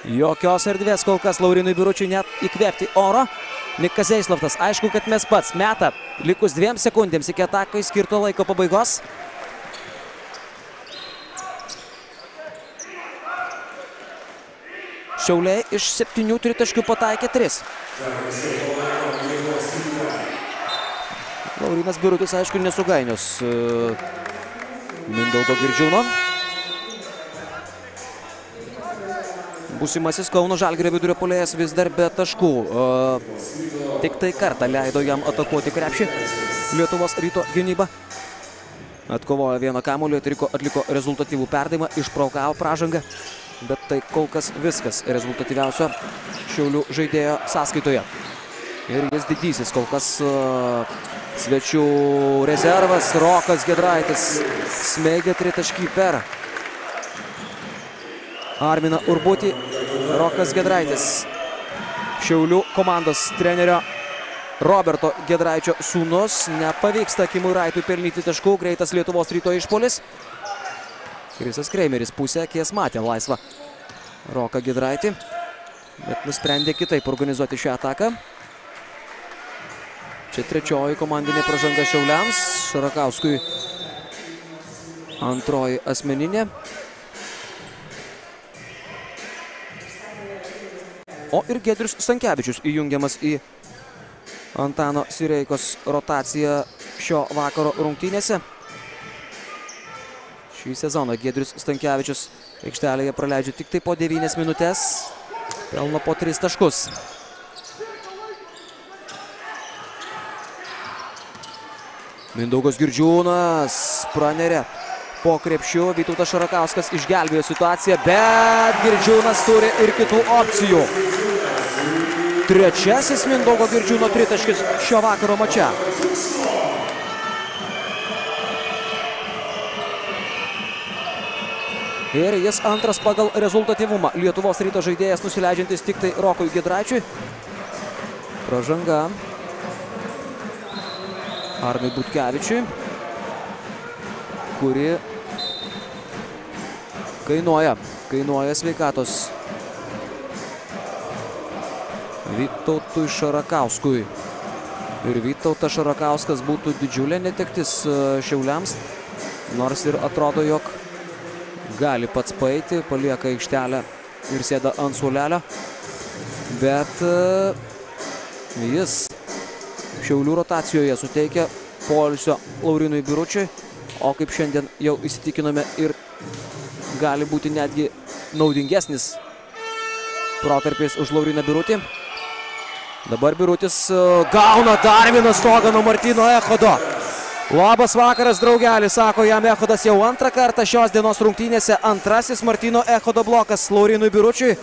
S1: Jokios erdvės kol kas Laurinui Biručiui net įkvėpti oro. Nikas Eislovtas, aišku, kad mes pats meta likus dviem sekundėms iki atakai skirto laiko pabaigos. Šiauliai iš septynių tritaškių pataikė tris. Laurinas Birutis, aišku, nesugainios uh, Mindaugo Girdžiūno. Būsimasis Kauno Žalgirio vidurio polėjas vis dar be taškų. Tik tai kartą leido jam atakuoti krepšį. Lietuvos ryto gynyba. Atkovojo vieną kamuolį, atliko, rezultatyvų perdavimą, išpraukavo pražangą. Bet tai kol kas viskas rezultatyviausio Šiaulių žaidėjo sąskaitoje. Ir jis didysis kol kas svečių rezervas. Rokas Gedraitis smeigia tritaškį per Arminą Urbutį. Rokas Gedraitis. Šiaulių komandos trenerio Roberto Gedraičio sūnus. Nepavyksta Kimui Raitui pelnyti taškų. Greitas Lietuvos ryto išpolis. Krisas Kreimeris pusę akies matė laisvą Roką Gedraitį. Bet nusprendė kitaip organizuoti šią ataką. Čia trečioji komandinė pražanga Šiauliams. Šarakauskui antroji asmeninė. O ir Gedrius Stankevičius įjungiamas į Antano Sireikos rotaciją šio vakaro rungtynėse. Šį sezoną Gedrius Stankevičius aikštelėje praleidžia tik tai po 9 minutės. Pelno po 3 taškus. Mindaugas Girdžiūnas pranerė po krepšiu. Vytautas Šarakauskas išgelbėjo situaciją, bet Girdžiūnas turi ir kitų opcijų. Trečiasis Mindaugo Girdžiūno tritaškis šio vakaro mače. Ir jis antras pagal rezultatyvumą. Lietuvos ryto žaidėjas nusileidžiantis tik tai Rokui Gidraičiui. Pražanga. Arnui Butkevičiui, kuri kainuoja, kainuoja sveikatos Vytautui Šarakauskui. Ir Vytautas Šarakauskas būtų didžiulė netektis Šiauliams, nors ir atrodo, jog gali pats paeiti, palieka aikštelę ir sėda ant suolelio. Bet jis Šiaulių rotacijoje suteikia polisio Laurinui Biručiui, o kaip šiandien jau įsitikinome ir gali būti netgi naudingesnis protarpis už Lauriną Birutį. Dabar Birutis gauna dar vieną stogą nuo Martino Echodo. Labas vakaras, draugelis, sako jam Echodas jau antrą kartą šios dienos rungtynėse. Antrasis Martino Echodo blokas Laurinui Biručiui.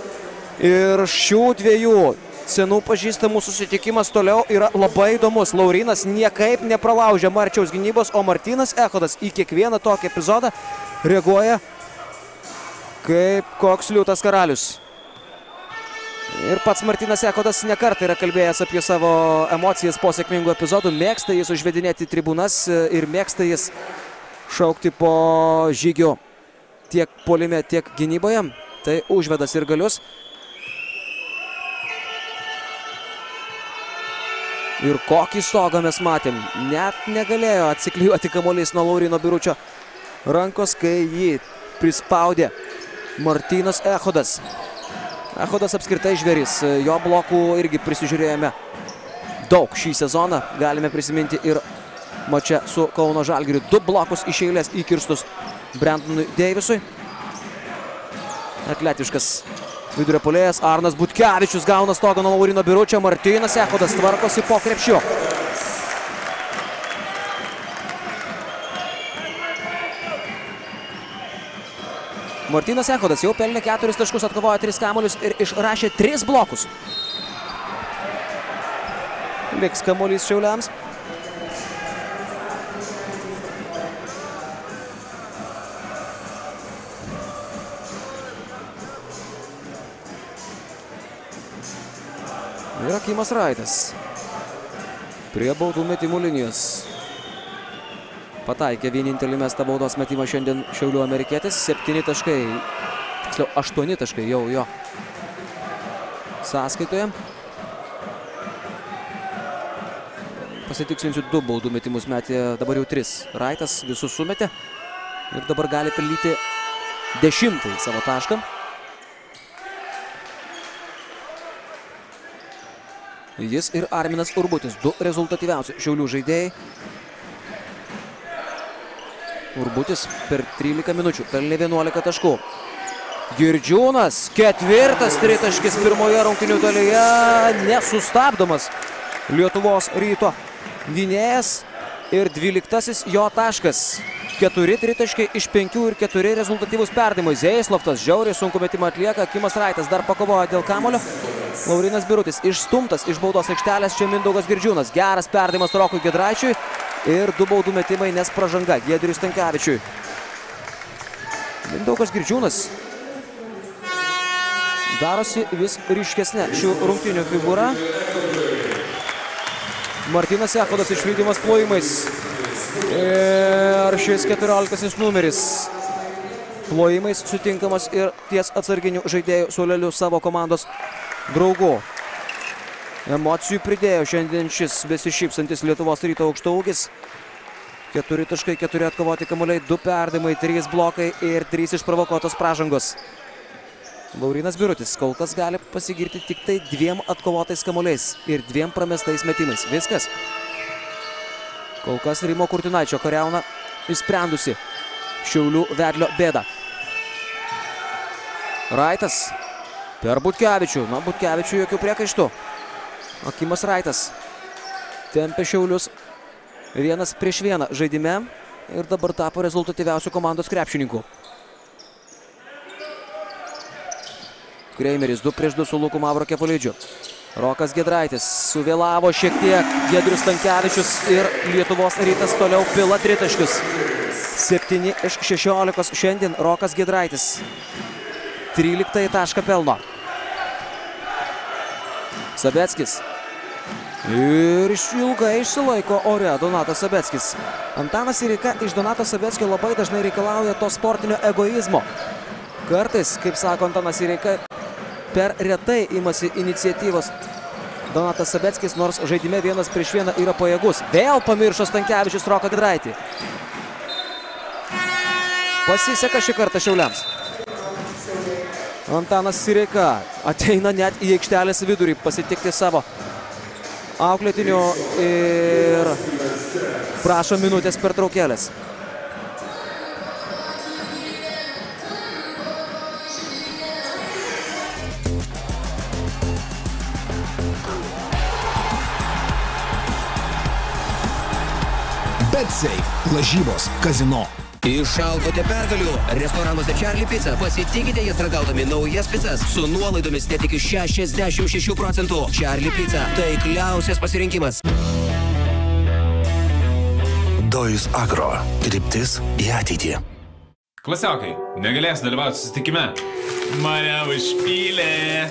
S1: Ir šių dviejų senų pažįstamų susitikimas toliau yra labai įdomus. Laurinas niekaip nepralaužia Marčiaus gynybos, o Martinas Echodas į kiekvieną tokį epizodą reaguoja kaip koks liūtas karalius. Ir pats Martinas Echodas nekartą yra kalbėjęs apie savo emocijas po sėkmingų epizodų. Mėgsta jis užvedinėti tribūnas ir mėgsta jis šaukti po žygių tiek polime, tiek gynyboje. Tai užvedas ir galius. Ir kokį stogą mes matėm. Net negalėjo atsiklijuoti kamuolys nuo Laurino Biručio rankos, kai jį prispaudė Martynas Echodas. Echodas apskritai žvėris, jo blokų irgi prisižiūrėjome daug šį sezoną. Galime prisiminti ir mače su Kauno Žalgiriu. Du blokus iš eilės įkirstus Brandonui Deivisui. Atletiškas vidurio polėjas Arnas Butkevičius gauna stogą nuo Laurino Biručio. Martynas Echodas tvarkosi po krepšiu. Martynas Echodas jau pelnė keturis taškus, atkovojo tris kamuolius ir išrašė tris blokus. Liks kamuolys Šiauliams. Ir Akimas Raitas. Prie baudų metimų linijos. Pataikė vienintelį mestą baudos metimą šiandien Šiaulių amerikietis. Septyni taškai, tiksliau aštuoni taškai jau jo sąskaitoje. Pasitikslinsiu du baudų metimus metė, dabar jau tris. Raitas visus sumetė ir dabar gali pelnyti dešimtai savo tašką. Jis ir Arminas Urbutis, du rezultatyviausi Šiaulių žaidėjai. Urbutis per 13 minučių pelnė 11 taškų. Girdžiūnas, ketvirtas tritaškis pirmoje rungtinių dalyje, nesustabdomas Lietuvos ryto gynėjas ir 12 jo taškas. Keturi tritaškai iš penkių ir keturi rezultatyvus perdimai. Zeislovtas žiauriai sunku metimą atlieka, Kimas Raitas dar pakovoja dėl kamulio. Laurinas Birutis išstumtas iš baudos aikštelės, čia Mindaugas Girdžiūnas. Geras perdimas Rokui Gedraičiui ir du baudų metimai, nes pražanga Giedriui Stankevičiui. Mindaugas Girdžiūnas darosi vis ryškesnė šių rungtynių figūra. Martinas Echodas išlydimas plojimais. Ir šis 14 numeris. Plojimais sutinkamas ir ties atsarginių žaidėjų suoleliu savo komandos draugų. Emocijų pridėjo šiandien šis besišypsantis Lietuvos ryto taškai, keturi atkovoti kamuoliai, du perdimai, trys blokai ir trys išprovokuotos pražangos. Laurinas Birutis kol kas gali pasigirti tik tai dviem atkovotais kamuoliais ir dviem pramestais metimais. Viskas. Kol kas Rimo Kurtinaičio kariauna išsprendusi Šiaulių vedlio bėdą. Raitas per Butkevičių. Na, Butkevičių jokių priekaištų. Akimas Raitas tempia Šiaulius vienas prieš vieną žaidime ir dabar tapo rezultatyviausių komandos krepšininkų. Kreimeris 2 prieš 2 su Luku Mavro Kepulidžiu. Rokas Gedraitis suvėlavo šiek tiek Gedrius Tankievičius ir Lietuvos rytas toliau pila tritaškius. 7 iš 16 šiandien Rokas Gedraitis. 13 tašką pelno. Sabeckis. Ir ilgai išsilaiko ore Donatas Sabeckis. Antanas Irika iš Donato Sabeckio labai dažnai reikalauja to sportinio egoizmo. Kartais, kaip sako Antanas Irika, per retai imasi iniciatyvos. Donatas Sabeckis, nors žaidime vienas prieš vieną yra pajėgus. Vėl pamiršo Stankievičius Roką Gedraitį. Pasiseka šį kartą Šiauliams. Antanas Sireika ateina net į aikštelės vidurį pasitikti savo auklėtinių ir prašo minutės per traukėlės.
S4: BetSafe. Lažybos. Kazino.
S6: Išalkote pergalių. Restoranuose Charlie Pizza pasitikite jas ragaudami naujas pizzas su nuolaidomis net iki 66 procentų. Charlie Pizza - taikliausias pasirinkimas.
S3: Dojus Agro. Kryptis į ateitį.
S8: Klasiokai, negalės dalyvauti susitikime. Mane užpylė.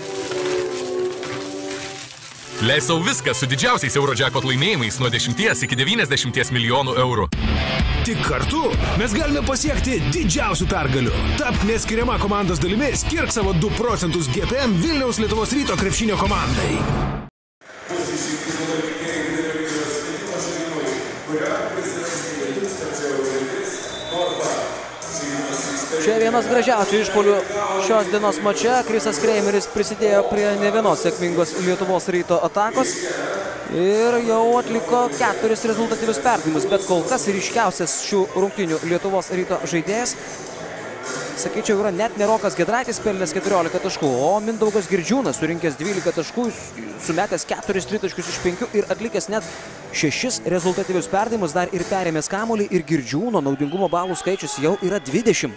S9: Leis savo viską su didžiausiais Eurojackpot laimėjimais nuo 10 iki 90 milijonų eurų.
S4: Tik kartu mes galime pasiekti didžiausių pergalių. Tapk neskiriama komandos dalimi, skirk savo 2 procentus GPM Vilniaus Lietuvos ryto krepšinio komandai.
S1: Čia vienas gražiausių išpolių šios dienos mače. Krisas Kreimeris prisidėjo prie ne vienos sėkmingos Lietuvos ryto atakos ir jau atliko keturis rezultatyvius perdavimus, bet kol kas ryškiausias šių rungtinių Lietuvos ryto žaidėjas sakyčiau, yra net nerokas Gedraitis pelnęs 14 taškų, o Mindaugas Girdžiūnas surinkęs 12 taškų, sumetęs 4 tritaškius iš 5 ir atlikęs net 6 rezultatyvius perdavimus, dar ir perėmęs kamolį ir Girdžiūno naudingumo balų skaičius jau yra 20.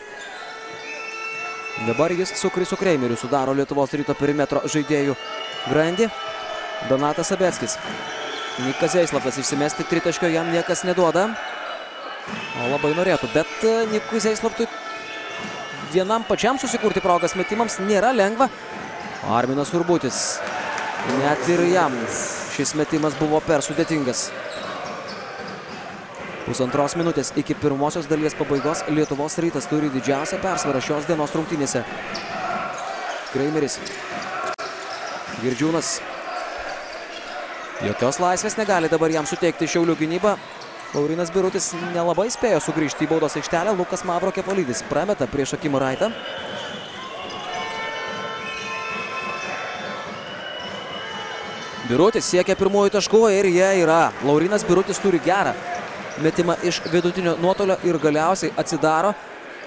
S1: Dabar jis su Krisu Kreimeriu sudaro Lietuvos ryto perimetro žaidėjų grandį. Donatas Abeckis. Nikas Zeislavas išsimesti tritaškio jam niekas neduoda. O labai norėtų, bet Nikui Zeislavtui vienam pačiam susikurti progas metimams nėra lengva. Arminas Urbutis. Net ir jam šis metimas buvo per sudėtingas. Pusantros minutės iki pirmosios dalies pabaigos Lietuvos rytas turi didžiausią persvarą šios dienos rungtynėse. Kreimeris. Girdžiūnas. Jokios laisvės negali dabar jam suteikti Šiaulių gynybą. Laurinas Birutis nelabai spėjo sugrįžti į baudos aikštelę. Lukas Mavro Kepalydis prameta prieš Akimą Raitą. Birutis siekia pirmųjų taškų ir jie yra. Laurinas Birutis turi gerą metimą iš vidutinio nuotolio ir galiausiai atsidaro.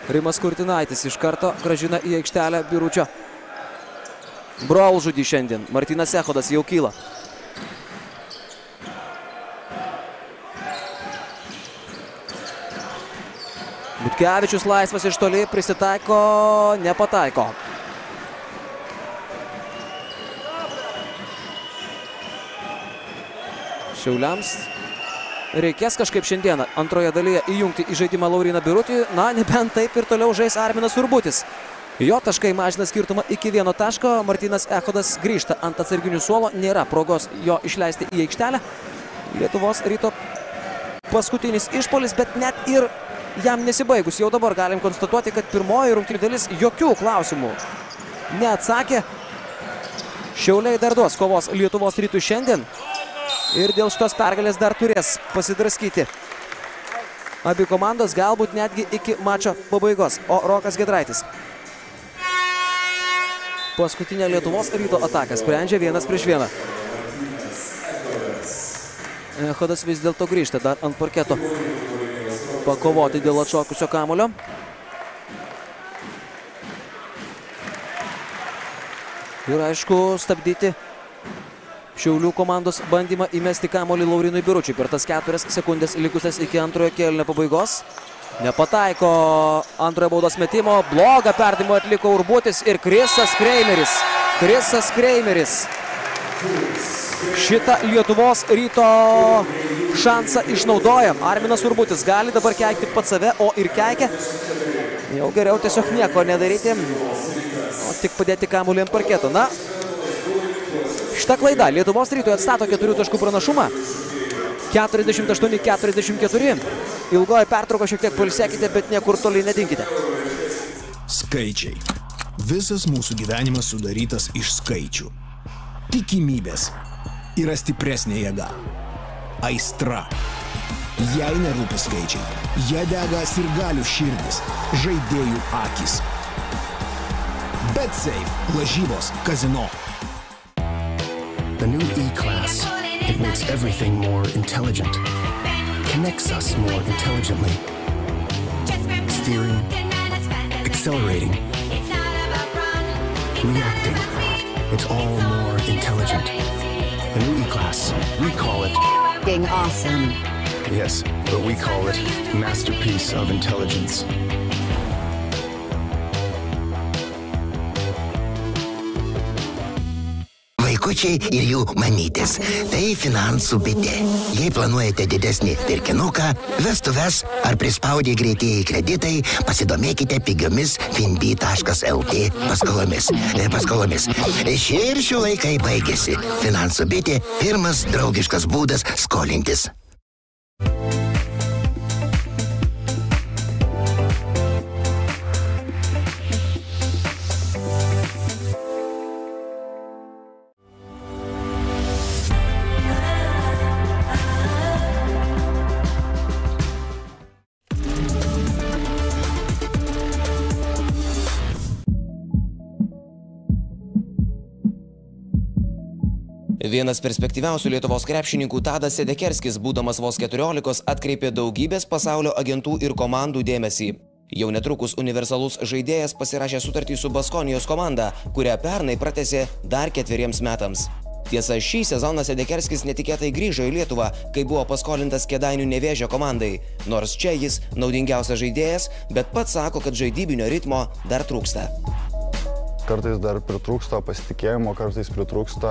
S1: Rimas Kurtinaitis iš karto gražina į aikštelę Biručio. Braul žudį šiandien. Martinas Echodas jau kyla. Butkevičius laisvas iš toli, prisitaiko, nepataiko. Šiauliams reikės kažkaip šiandieną antroje dalyje įjungti į žaidimą Lauriną Birutį. Na, nebent taip ir toliau žais Arminas Urbutis. Jo taškai mažina skirtumą iki vieno taško. Martinas Echodas grįžta ant atsarginių suolo. Nėra progos jo išleisti į aikštelę. Lietuvos ryto paskutinis išpolis, bet net ir jam nesibaigus. Jau dabar galim konstatuoti, kad pirmoji rungtynių dalis jokių klausimų neatsakė. Šiauliai dar duos kovos Lietuvos rytų šiandien. Ir dėl šitos pergalės dar turės pasidraskyti. Abi komandos galbūt netgi iki mačo pabaigos. O Rokas Gedraitis. Paskutinė Lietuvos ryto ataka sprendžia vienas prieš vieną. Echodas vis dėlto grįžta dar ant parketo pakovoti dėl atšokusio kamulio. Ir aišku, stabdyti Šiaulių komandos bandymą įmesti kamolį Laurinui Biručiui per tas keturias sekundės likusias iki antrojo kėlinio pabaigos. Nepataiko antrojo baudos metimo. Blogą perdimą atliko Urbutis ir Krisas Kreimeris. Krisas Kreimeris. Šitą Lietuvos ryto šansą išnaudoja. Arminas Urbutis gali dabar keikti pat save, o ir keikia. Jau geriau tiesiog nieko nedaryti, o tik padėti kamuolį ant parketo. Na, šita klaida Lietuvos rytui atstato keturių taškų pranašumą. 48-44. Ilgoji pertrauka šiek tiek palsėkite, bet niekur toliai nedinkite.
S4: Skaičiai. Visas mūsų gyvenimas sudarytas iš skaičių. Tikimybės yra stipresnė jėga. Aistra. Jei nerūpi skaičiai, jie dega sirgalių širdis, žaidėjų akis. BetSafe, lažybos, kazino.
S5: The new E-Class. It makes everything more intelligent. Connects us more intelligently. Steering, accelerating, reacting. It's all more intelligent. The new E-Class. We call it
S10: Being awesome.
S5: Yes, but we call it Masterpiece of Intelligence.
S7: Vaikučiai ir jų mamytės. Tai finansų bitė. Jei planuojate didesnį pirkinuką, vestuves ar prispaudė greitieji kreditai, pasidomėkite pigiomis finbi.lt paskolomis. E, paskolomis. Šie ir šių laikai baigėsi. Finansų bitė - pirmas draugiškas būdas skolintis.
S6: Vienas perspektyviausių Lietuvos krepšininkų Tadas Sedekerskis, būdamas vos 14, atkreipė daugybės pasaulio agentų ir komandų dėmesį. Jau netrukus universalus žaidėjas pasirašė sutartį su Baskonijos komanda, kurią pernai pratęsė dar ketveriems metams. Tiesa, šį sezoną Sedekerskis netikėtai grįžo į Lietuvą, kai buvo paskolintas Kedainių nevėžio komandai. Nors čia jis naudingiausias žaidėjas, bet pats sako, kad žaidybinio ritmo dar trūksta.
S10: Kartais dar pritrūksta pasitikėjimo, kartais pritrūksta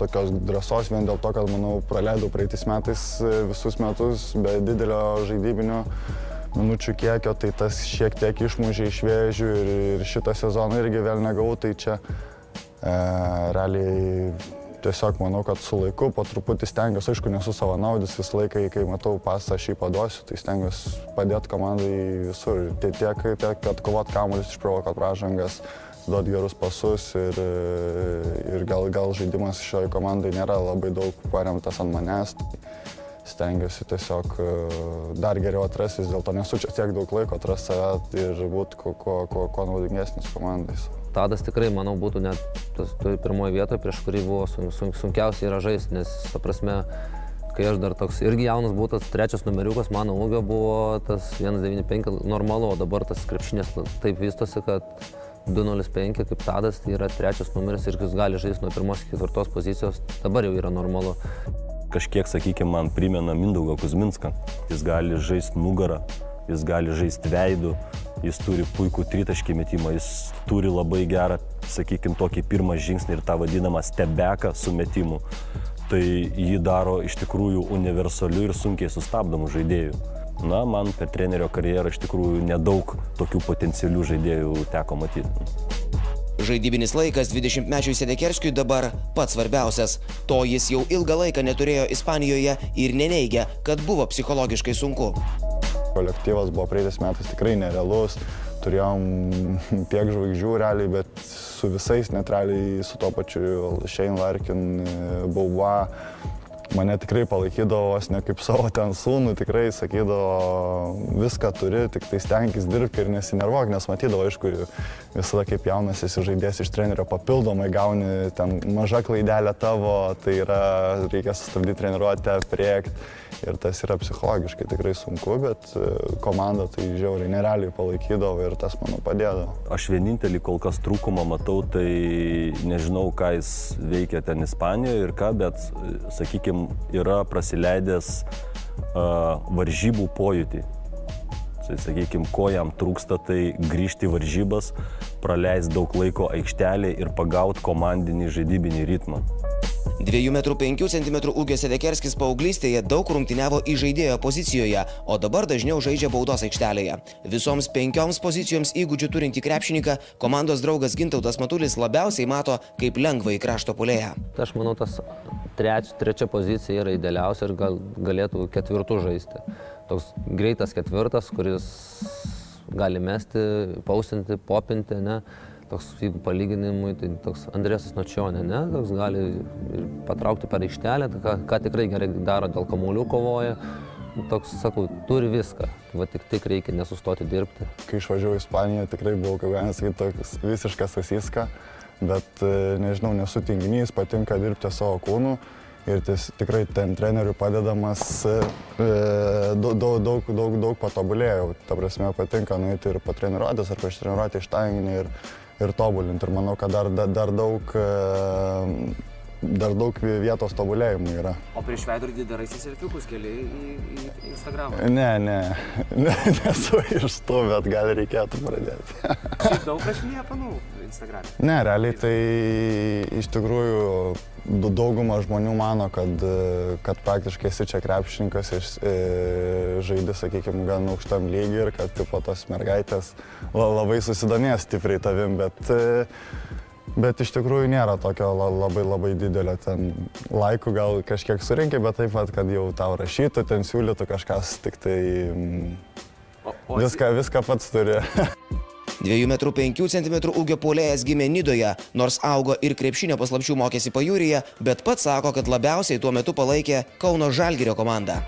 S10: tokios drąsos vien dėl to, kad, manau, praleidau praeitais metais visus metus be didelio žaidybinio minučių kiekio, tai tas šiek tiek išmužė iš vėžių ir, ir šitą sezoną irgi vėl negavau, tai čia e, realiai tiesiog manau, kad su laiku po truputį stengiuosi, aišku, nesu savanaudis visą laiką, kai matau pasą, aš jį paduosiu, tai stengiuosi padėti komandai visur. Tai tiek, tiek atkovot kamuolius, išprovokuot pražangas, duoti gerus pasus ir, ir gal, gal žaidimas šioje komandai nėra labai daug paremtas ant manęs. Stengiuosi tiesiog e, dar geriau atrasti, vis dėlto nesu čia tiek daug laiko atrasti save ir būti kuo, kuo, kuo, kuo naudingesnis komandais.
S11: Tadas tikrai, manau, būtų net tas pirmoji vieta, prieš kurį buvo sun, sun, sunkiausiai yra žaisti, nes, ta prasme, kai aš dar toks irgi jaunas buvau, tas trečias numeriukas mano ūgio buvo tas 195 normalu, o dabar tas krepšinės taip vystosi, kad 205 kaip Tadas, tai yra trečias numeris ir jis gali žaisti nuo pirmos iki ketvirtos pozicijos, dabar jau yra normalu
S12: kažkiek, sakykime, man primena Mindaugą Kuzminską. Jis gali žaisti nugarą, jis gali žaisti veidų, jis turi puikų tritaškį metimą, jis turi labai gerą, sakykime, tokį pirmą žingsnį ir tą vadinamą stebeką su metimu. Tai jį daro iš tikrųjų universaliu ir sunkiai sustabdomų žaidėjų. Na, man per trenerio karjerą iš tikrųjų nedaug tokių potencialių žaidėjų teko matyti.
S6: Žaidybinis laikas 20-mečiui Sedekerskiui dabar pats svarbiausias. To jis jau ilgą laiką neturėjo Ispanijoje ir neneigia, kad buvo psichologiškai sunku.
S10: Kolektyvas buvo praeitais metais tikrai nerealus, turėjom tiek žvaigždžių realiai, bet su visais netraliai, su to pačiu Shane Larkin, Bauba, mane tikrai palaikydavo vos ne kaip savo ten sūnų, tikrai sakydavo, viską turi, tik tai stenkis dirbti ir nesinervuok, nes matydavo, aišku, visada kaip jaunas esi žaidėjas iš trenerio papildomai gauni ten mažą klaidelę tavo, tai yra, reikia sustabdyti treniruotę, priekti ir tas yra psichologiškai tikrai sunku, bet e, komanda tai žiauriai nerealiai palaikydavo ir tas manau padėdavo.
S12: Aš vienintelį kol kas trūkumą matau, tai nežinau, ką jis veikia ten Ispanijoje ir ką, bet, e, sakykime, yra prasileidęs uh, varžybų pojūtį. Tai sakykime, ko jam trūksta, tai grįžti į varžybas, praleisti daug laiko aikštelėje ir pagauti komandinį žaidybinį ritmą.
S6: 2,5 cm ūgio Sedekerskis paauglystėje daug rungtyniavo į žaidėjo pozicijoje, o dabar dažniau žaidžia baudos aikštelėje. Visoms penkioms pozicijoms įgūdžių turinti krepšininką komandos draugas Gintautas Matulis labiausiai mato kaip lengvai krašto polėje.
S11: Aš manau, tas treč, trečia pozicija yra idealiausia ir gal, galėtų ketvirtų žaisti. Toks greitas ketvirtas, kuris gali mesti, pausinti, popinti, ne? toks, jeigu palyginimui, tai toks Andrėsas Nočionė, ne, toks gali patraukti per aikštelę, tai ką, ką tikrai gerai daro, dėl kamuolių kovoja. Toks, sakau, turi viską, va tik tik reikia nesustoti dirbti.
S10: Kai išvažiavau į Ispaniją, tikrai buvau, kaip galima sakyti, toks visiškas asiska, bet e, nežinau, nesu tinginys, patinka dirbti savo kūnu ir tis, tikrai ten trenerių padedamas e, daug, daug, daug, daug, daug patobulėjau. Ta prasme, patinka nueiti ir po treniruotės ar prieš treniruotę ištanginį ir ir tobulinti. Ir manau, kad dar, dar, dar daug e, dar daug vietos tobulėjimų yra.
S1: O prieš veidrodį darai selfiukus keli į, į Instagramą?
S10: Ne, ne, ne nesu iš to, bet gal reikėtų pradėti.
S1: Daug rašinėja panų Instagram'e?
S10: Ne, realiai tai iš tikrųjų dauguma žmonių mano, kad, kad praktiškai esi čia krepšininkas ir e, žaidži, sakykime, gan aukštam lygiui ir kad tipo tos mergaitės labai susidomės stipriai tavim, bet e, Bet iš tikrųjų nėra tokio labai labai didelio ten laikų, gal kažkiek surinkė, bet taip pat, kad jau tau rašytų, ten siūlytų kažkas, tik tai mm, o, o viską, viską pats turi.
S6: 2,5 cm ūgio puolėjas gimė Nidoje, nors augo ir krepšinio paslapčių mokėsi pajūryje, bet pats sako, kad labiausiai tuo metu palaikė Kauno Žalgirio komandą.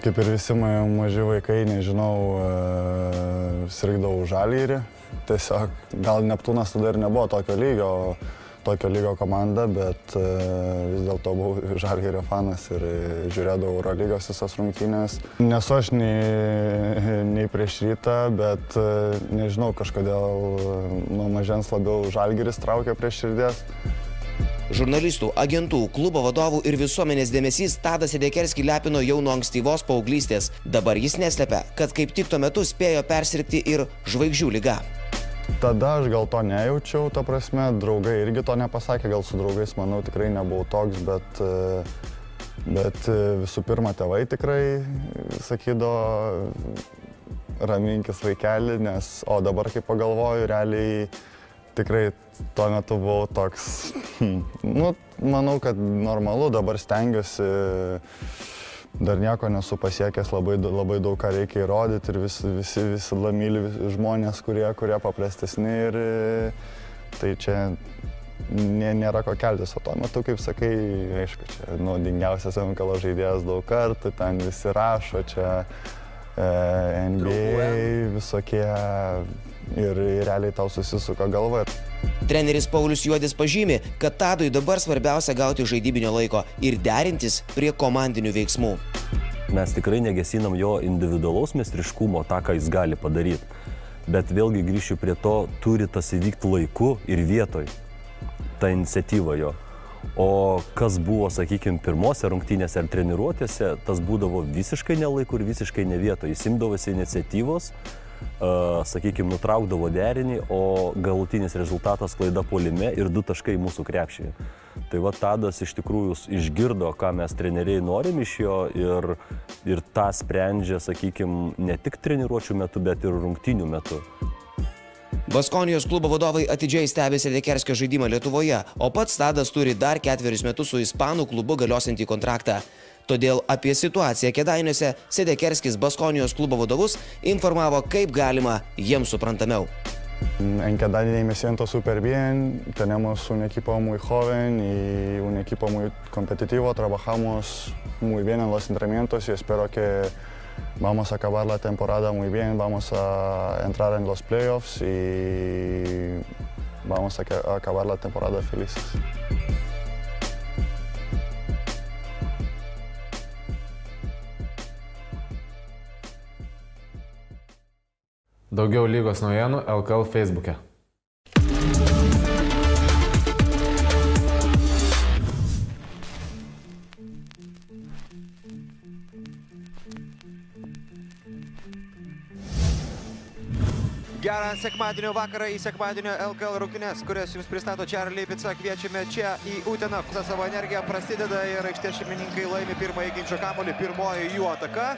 S10: Kaip ir visi maži vaikai, nežinau, e, sirgdavau žalgyrį tiesiog gal Neptūnas tada ir nebuvo tokio lygio, tokio lygio komanda, bet e, vis dėlto buvau Žalgerio fanas ir e, žiūrėdavau Eurolygos visas rungtynės. Nesu aš nei, nei prieš rytą, bet e, nežinau, kažkodėl nuo mažens labiau Žalgeris traukia prie širdies.
S6: Žurnalistų, agentų, klubo vadovų ir visuomenės dėmesys Tadas Edekerskį lepino jau nuo ankstyvos paauglystės. Dabar jis neslepia, kad kaip tik tuo metu spėjo persirgti ir žvaigždžių lyga.
S10: Tada aš gal to nejaučiau, ta prasme, draugai irgi to nepasakė, gal su draugais, manau, tikrai nebuvau toks, bet, bet visų pirma, tėvai tikrai sakydavo, raminkis vaikelį, nes, o dabar, kai pagalvoju, realiai tikrai tuo metu buvau toks, nu, manau, kad normalu, dabar stengiuosi dar nieko nesu pasiekęs, labai, labai daug ką reikia įrodyti ir vis, visi visada myli žmonės, kurie, kurie paprastesni ir tai čia nė, nėra ko keltis, o tuo metu, kaip sakai, aišku, čia naudingiausias MKL žaidėjas daug kartų, ten visi rašo, čia e, NBA visokie ir realiai tau susisuka galva.
S6: Treneris Paulius Juodis pažymi, kad Tadui dabar svarbiausia gauti žaidybinio laiko ir derintis prie komandinių veiksmų.
S12: Mes tikrai negesinam jo individualaus mestriškumo, tą, ką jis gali padaryti. Bet vėlgi grįšiu prie to, turi tas įvykti laiku ir vietoj. Ta iniciatyva jo. O kas buvo, sakykime, pirmose rungtynėse ar treniruotėse, tas būdavo visiškai nelaiku ir visiškai ne vietoje. Jis imdavosi iniciatyvos, sakykime, nutraukdavo derinį, o galutinis rezultatas klaida polime ir du taškai mūsų krepšyje. Tai va Tadas iš tikrųjų išgirdo, ką mes treneriai norim iš jo ir, ir tą sprendžia, sakykime, ne tik treniruočių metu, bet ir rungtynių metu.
S6: Baskonijos klubo vadovai atidžiai stebėsi Dekerskio žaidimą Lietuvoje, o pats Tadas turi dar ketverius metus su Ispanų klubu galiosiantį kontraktą. Todėl apie situaciją Kedainiuose Sedekerskis Baskonijos klubo vadovus informavo kaip galima jiems suprantamiau.
S10: En Kedani me siento súper bien, tenemos un equipo muy joven y un equipo muy competitivo, trabajamos muy bien en los entrenamientos y espero que vamos a acabar la temporada muy bien, vamos a entrar en los playoffs y vamos a acabar la temporada felices.
S13: Daugiau lygos naujienų LKL Facebook'e.
S14: Sekmadienio vakarą į sekmadienio LKL rungtynes, kurias jums pristato Čarly Pica. Kviečiame čia į Uteną. Savo energiją prasideda ir aikštės šeimininkai laimi pirmąjį ginčio kamolį. Pirmoji jų ataka.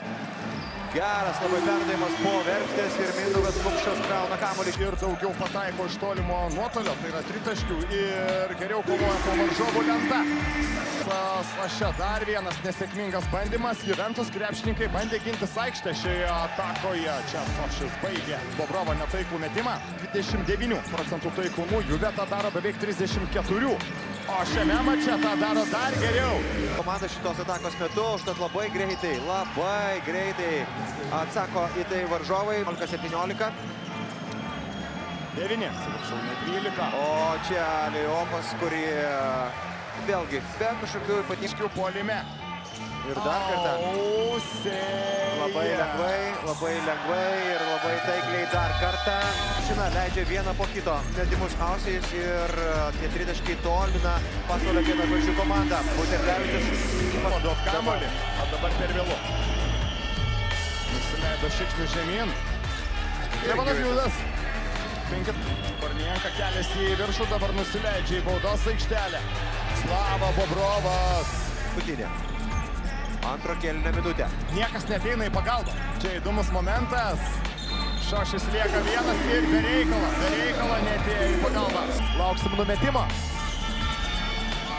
S14: Geras labai perdavimas po verpstės ir Mindaugas Kukšas krauna kamolį.
S15: Ir daugiau pataiko iš tolimo nuotolio, tai yra tritaškių ir geriau kovoja po varžovų lenta. Aš čia dar vienas nesėkmingas bandymas. Juventus krepšininkai bandė gintis aikštę šioje atakoje. Čia Sošis baigė Bobrovo netaikų metimą. 29 procentų taikumų, Juveta daro beveik 34. O šiame mače tą daro dar geriau.
S14: Komanda šitos atakos metu, užtat labai greitai, labai greitai atsako į tai varžovai. 17.
S15: 9, atsiprašau, ne 12.
S14: O čia Liopas, kurį vėlgi be kažkokių ypatingų
S15: puolime.
S14: Ir dar kartą. Labai lengvai, labai lengvai ir labai taikliai dar kartą. Šina leidžia vieną po kito metimus ausiais ir tie tritaškai tolina pasaulio kieno žvaigždžių komandą. Buterlevičius.
S15: Paduok kamolį, o dabar per vėlu. Nusileido šikšnių žemyn. Levanas Jūdas. Kornienka keliasi į viršų, dabar nusileidžia į baudos aikštelę. Slava Bobrovas.
S14: Putinė. Antro kėlinio minutė.
S15: Niekas neteina į pagalbą. Čia įdomus momentas. Šošis lieka vienas ir be reikalo. Be reikalo netėjo į pagalbą. Lauksim numetimo.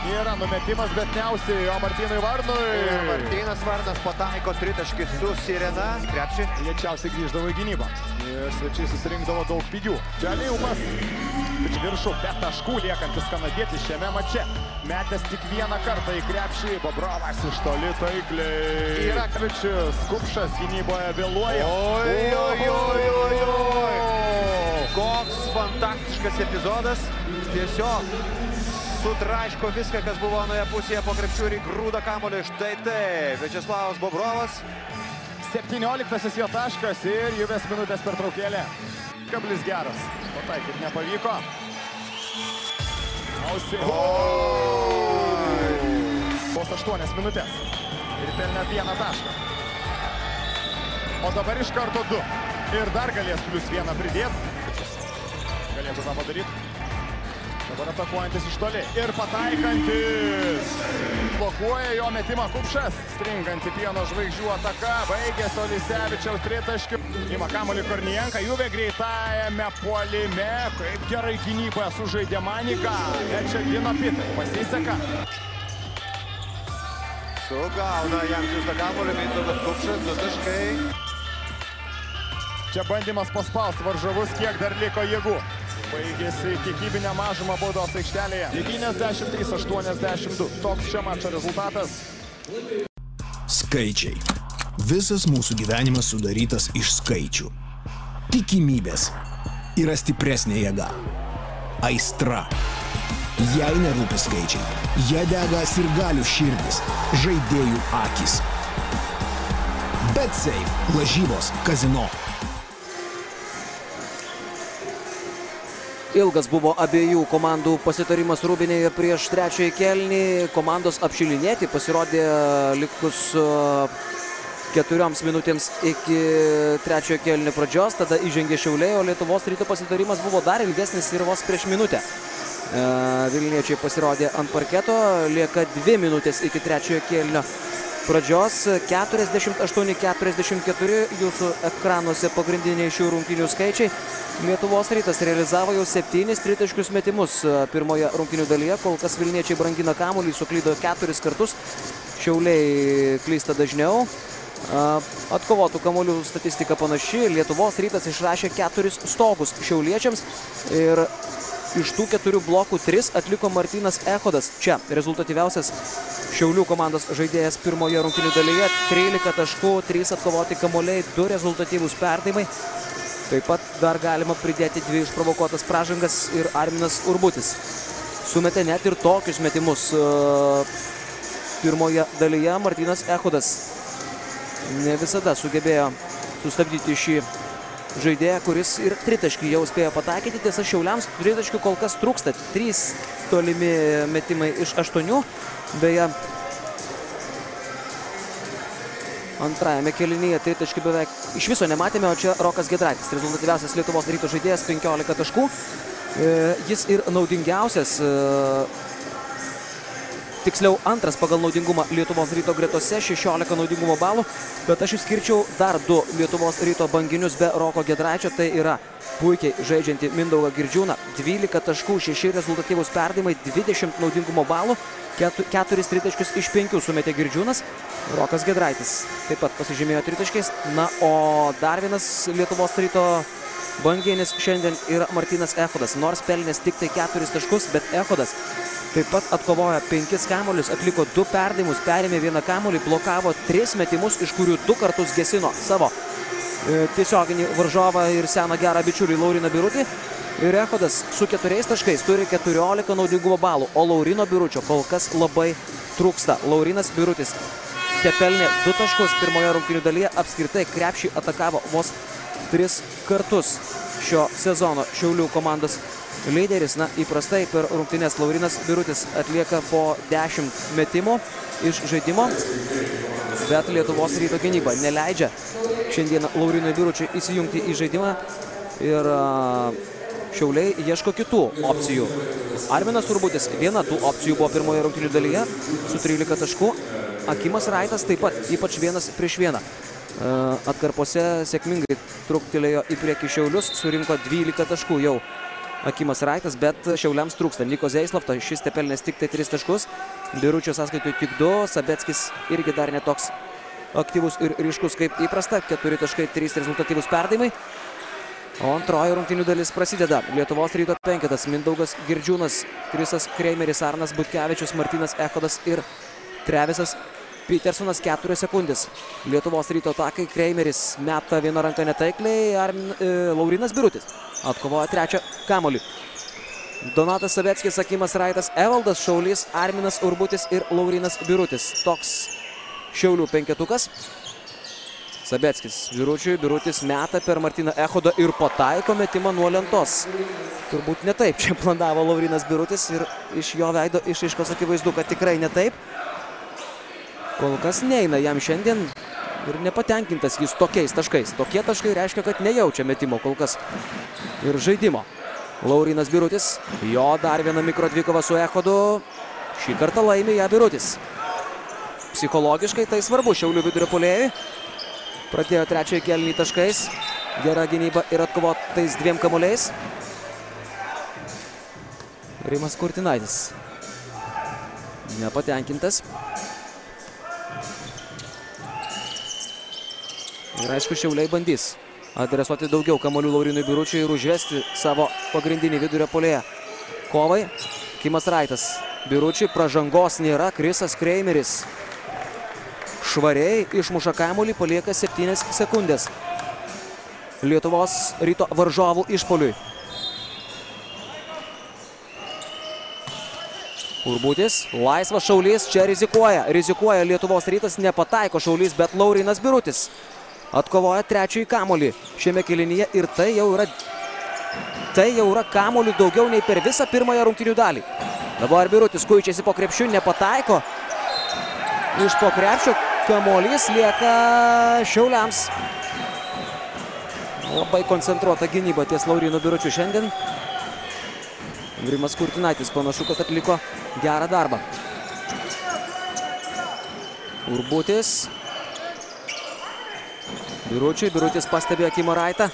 S15: Yra numetimas, bet neausiai, o Martynui Varnui.
S14: Ir Martynas Varnas pataiko tritaškį su Sirena. Krepšį.
S15: Lėčiausiai grįždavo į gynybą. Ir svečiai susirinkdavo daug pigių. Čia Liumas. Iš viršų be taškų liekantis kanadietis šiame mače. Metęs tik vieną kartą į krepšį. Bobrovas iš toli taikliai. Yra Kvičius. Kupšas gynyboje vėluoja.
S14: Oi, oi, oi, oi, oi. Koks fantastiškas epizodas. Tiesiog sutraško viską, kas buvo anoje pusėje po krepšių ir įgrūda kamulį. Štai taip, Večeslavas Bobrovas.
S15: 17 jo taškas ir juvės minutės per traukėlę. Kablis geras. Pataikyti nepavyko. Ausi. Vos 8 minutės. Ir pelnė vieną tašką. O dabar iš karto du. Ir dar galės plius vieną pridėti. Galėtų tą padaryti. Dabar atakuojantis iš toli ir pataikantis. Blokuoja jo metimą Kupšas. Stringanti pieno žvaigždžių ataka. Baigėsi Olisevičiaus tritaškių. Ima kamolį Kornienka. Juvė greitajame puolime. Kaip gerai gynyboje sužaidė Maniga. Ir čia gina Pitai. Pasiseka.
S14: Sugauna jam siūstą kamolį Mindaugas Kupšas. Du taškai.
S15: Čia bandymas paspausti varžovus, kiek dar liko jėgų. Baigėsi kiekybinę mažumą baudos aikštelėje. 93-82. Toks šio mačo rezultatas.
S16: Skaičiai. Visas mūsų gyvenimas sudarytas iš skaičių. Tikimybės yra stipresnė jėga. Aistra. Jei nerūpi skaičiai, jie dega sirgalių širdis, žaidėjų akis. BetSafe, lažybos, kazino.
S1: Ilgas buvo abiejų komandų pasitarimas Rūbinėje prieš trečiąjį kelnį. Komandos apšilinėti pasirodė likus keturioms minutėms iki trečiojo kelnio pradžios. Tada įžengė Šiauliai, o Lietuvos ryto pasitarimas buvo dar ilgesnis ir vos prieš minutę. Vilniečiai pasirodė ant parketo, lieka dvi minutės iki trečiojo kelnio pradžios 48-44 jūsų ekranuose pagrindiniai šių rungtynių skaičiai. Lietuvos rytas realizavo jau septynis tritaškius metimus pirmoje rungtynių dalyje, kol kas Vilniečiai brangina kamuolį, suklydo keturis kartus, Šiauliai klysta dažniau. Atkovotų kamuolių statistika panaši, Lietuvos rytas išrašė keturis stogus šiauliečiams ir iš tų keturių blokų tris atliko Martinas Echodas. Čia rezultatyviausias Šiaulių komandos žaidėjas pirmoje rungtynių dalyje. 13 taškų, 3 atkovoti kamuoliai, 2 rezultatyvūs perdavimai. Taip pat dar galima pridėti dvi išprovokuotas pražangas ir Arminas Urbutis. Sumetė net ir tokius metimus pirmoje dalyje Martinas Echodas. Ne visada sugebėjo sustabdyti šį žaidėją, kuris ir tritaškį jau spėjo pataikyti. Tiesa, Šiauliams tritaškių kol kas trūksta. Trys tolimi metimai iš aštuonių. Beje, antrajame kelinyje tritaškių beveik iš viso nematėme, o čia Rokas Gedraitis, rezultatyviausias Lietuvos ryto žaidėjas, 15 taškų. Jis ir naudingiausias tiksliau antras pagal naudingumą Lietuvos ryto gretose, 16 naudingumo balų, bet aš išskirčiau dar du Lietuvos ryto banginius be Roko Gedraičio, tai yra puikiai žaidžianti Mindaugą Girdžiūną, 12 taškų, 6 rezultatyvus perdimai, 20 naudingumo balų, 4 tritaškius iš 5 sumetė Girdžiūnas, Rokas Gedraitis taip pat pasižymėjo tritaškiais, na o dar vienas Lietuvos ryto bangienis šiandien yra Martinas Echodas, nors pelnės tik tai 4 taškus, bet Echodas taip pat atkovojo penkis kamuolius, atliko du perdavimus, perėmė vieną kamuolį, blokavo tris metimus, iš kurių du kartus gesino savo e, tiesioginį varžovą ir seną gerą bičiulį Lauriną Birutį. Ir Echodas su keturiais taškais turi 14 naudingumo balų, o Laurino Biručio kol kas labai trūksta. Laurinas Birutis te pelnė du taškus pirmoje rungtynių dalyje, apskritai krepšį atakavo vos tris kartus šio sezono Šiaulių komandos lyderis. Na, įprastai per rungtynės Laurinas Birutis atlieka po 10 metimų iš žaidimo, bet Lietuvos ryto gynyba neleidžia šiandieną Laurinui Biručiui įsijungti į žaidimą ir Šiauliai ieško kitų opcijų. Arminas Urbutis viena tų opcijų buvo pirmoje rungtynių dalyje su 13 taškų. Akimas Raitas taip pat, ypač vienas prieš vieną. Atkarpose sėkmingai truktelėjo į priekį Šiaulius, surinko 12 taškų jau Akimas Raitas, bet Šiauliams trūksta. Niko Zeislavto, šis te pelnės tik tai 3 taškus. Biručio sąskaitui tik 2, Sabeckis irgi dar netoks aktyvus ir ryškus kaip įprasta. 4 taškai, 3 rezultatyvus perdavimai. O antroji rungtynių dalis prasideda. Lietuvos ryto penketas. Mindaugas Girdžiūnas, Krisas Kreimeris, Arnas Butkevičius, Martinas Echodas ir Trevisas Petersonas 4 sekundės. Lietuvos ryto atakai Kreimeris meta vieną ranką netaikliai. Armin, e, Laurinas Birutis atkovoja trečią kamolį. Donatas Saveckis, Akimas Raitas, Evaldas Šaulys, Arminas Urbutis ir Laurinas Birutis. Toks Šiaulių penketukas. Sabeckis Biručiui, Birutis meta per Martiną Echodą ir pataiko metimą nuo lentos. Turbūt ne taip čia planavo Laurinas Birutis ir iš jo veido išaiškos akivaizdu, kad tikrai ne taip. Kol kas neina jam šiandien ir nepatenkintas jis tokiais taškais. Tokie taškai reiškia, kad nejaučia metimo kol kas ir žaidimo. Laurinas Birutis, jo dar viena mikro dvikova su Echodu. Šį kartą laimi ją Birutis. Psichologiškai tai svarbu Šiaulių vidurio polėjui. Pradėjo trečiąjį kelnį taškais. Gera gynyba ir atkovotais dviem kamuoliais. Rimas Kurtinaitis. Nepatenkintas. Ir aišku, Šiauliai bandys adresuoti daugiau kamolių Laurinui Biručiui ir užvesti savo pagrindinį vidurio polėje. Kovai. Kimas Raitas. Biručiui pražangos nėra. Krisas Kreimeris. Švariai išmuša kamolį, palieka 7 sekundės. Lietuvos ryto varžovų išpoliui. Urbutis, laisvas šaulys, čia rizikuoja. Rizikuoja Lietuvos rytas, nepataiko šaulys, bet Laurinas Birutis atkovoja trečiąjį kamolį šiame kelinyje ir tai jau yra, tai jau yra kamolių daugiau nei per visą pirmąją rungtinių dalį. Dabar Birutis kuičiasi po krepšių, nepataiko. Iš po krepšio kamolys lieka Šiauliams. Labai koncentruota gynyba ties Laurino Biručiu šiandien. Rimas Kurtinaitis panašu, kad atliko gerą darbą. Urbutis. Biručiui. Birutis pastebėjo Kimą Raitą.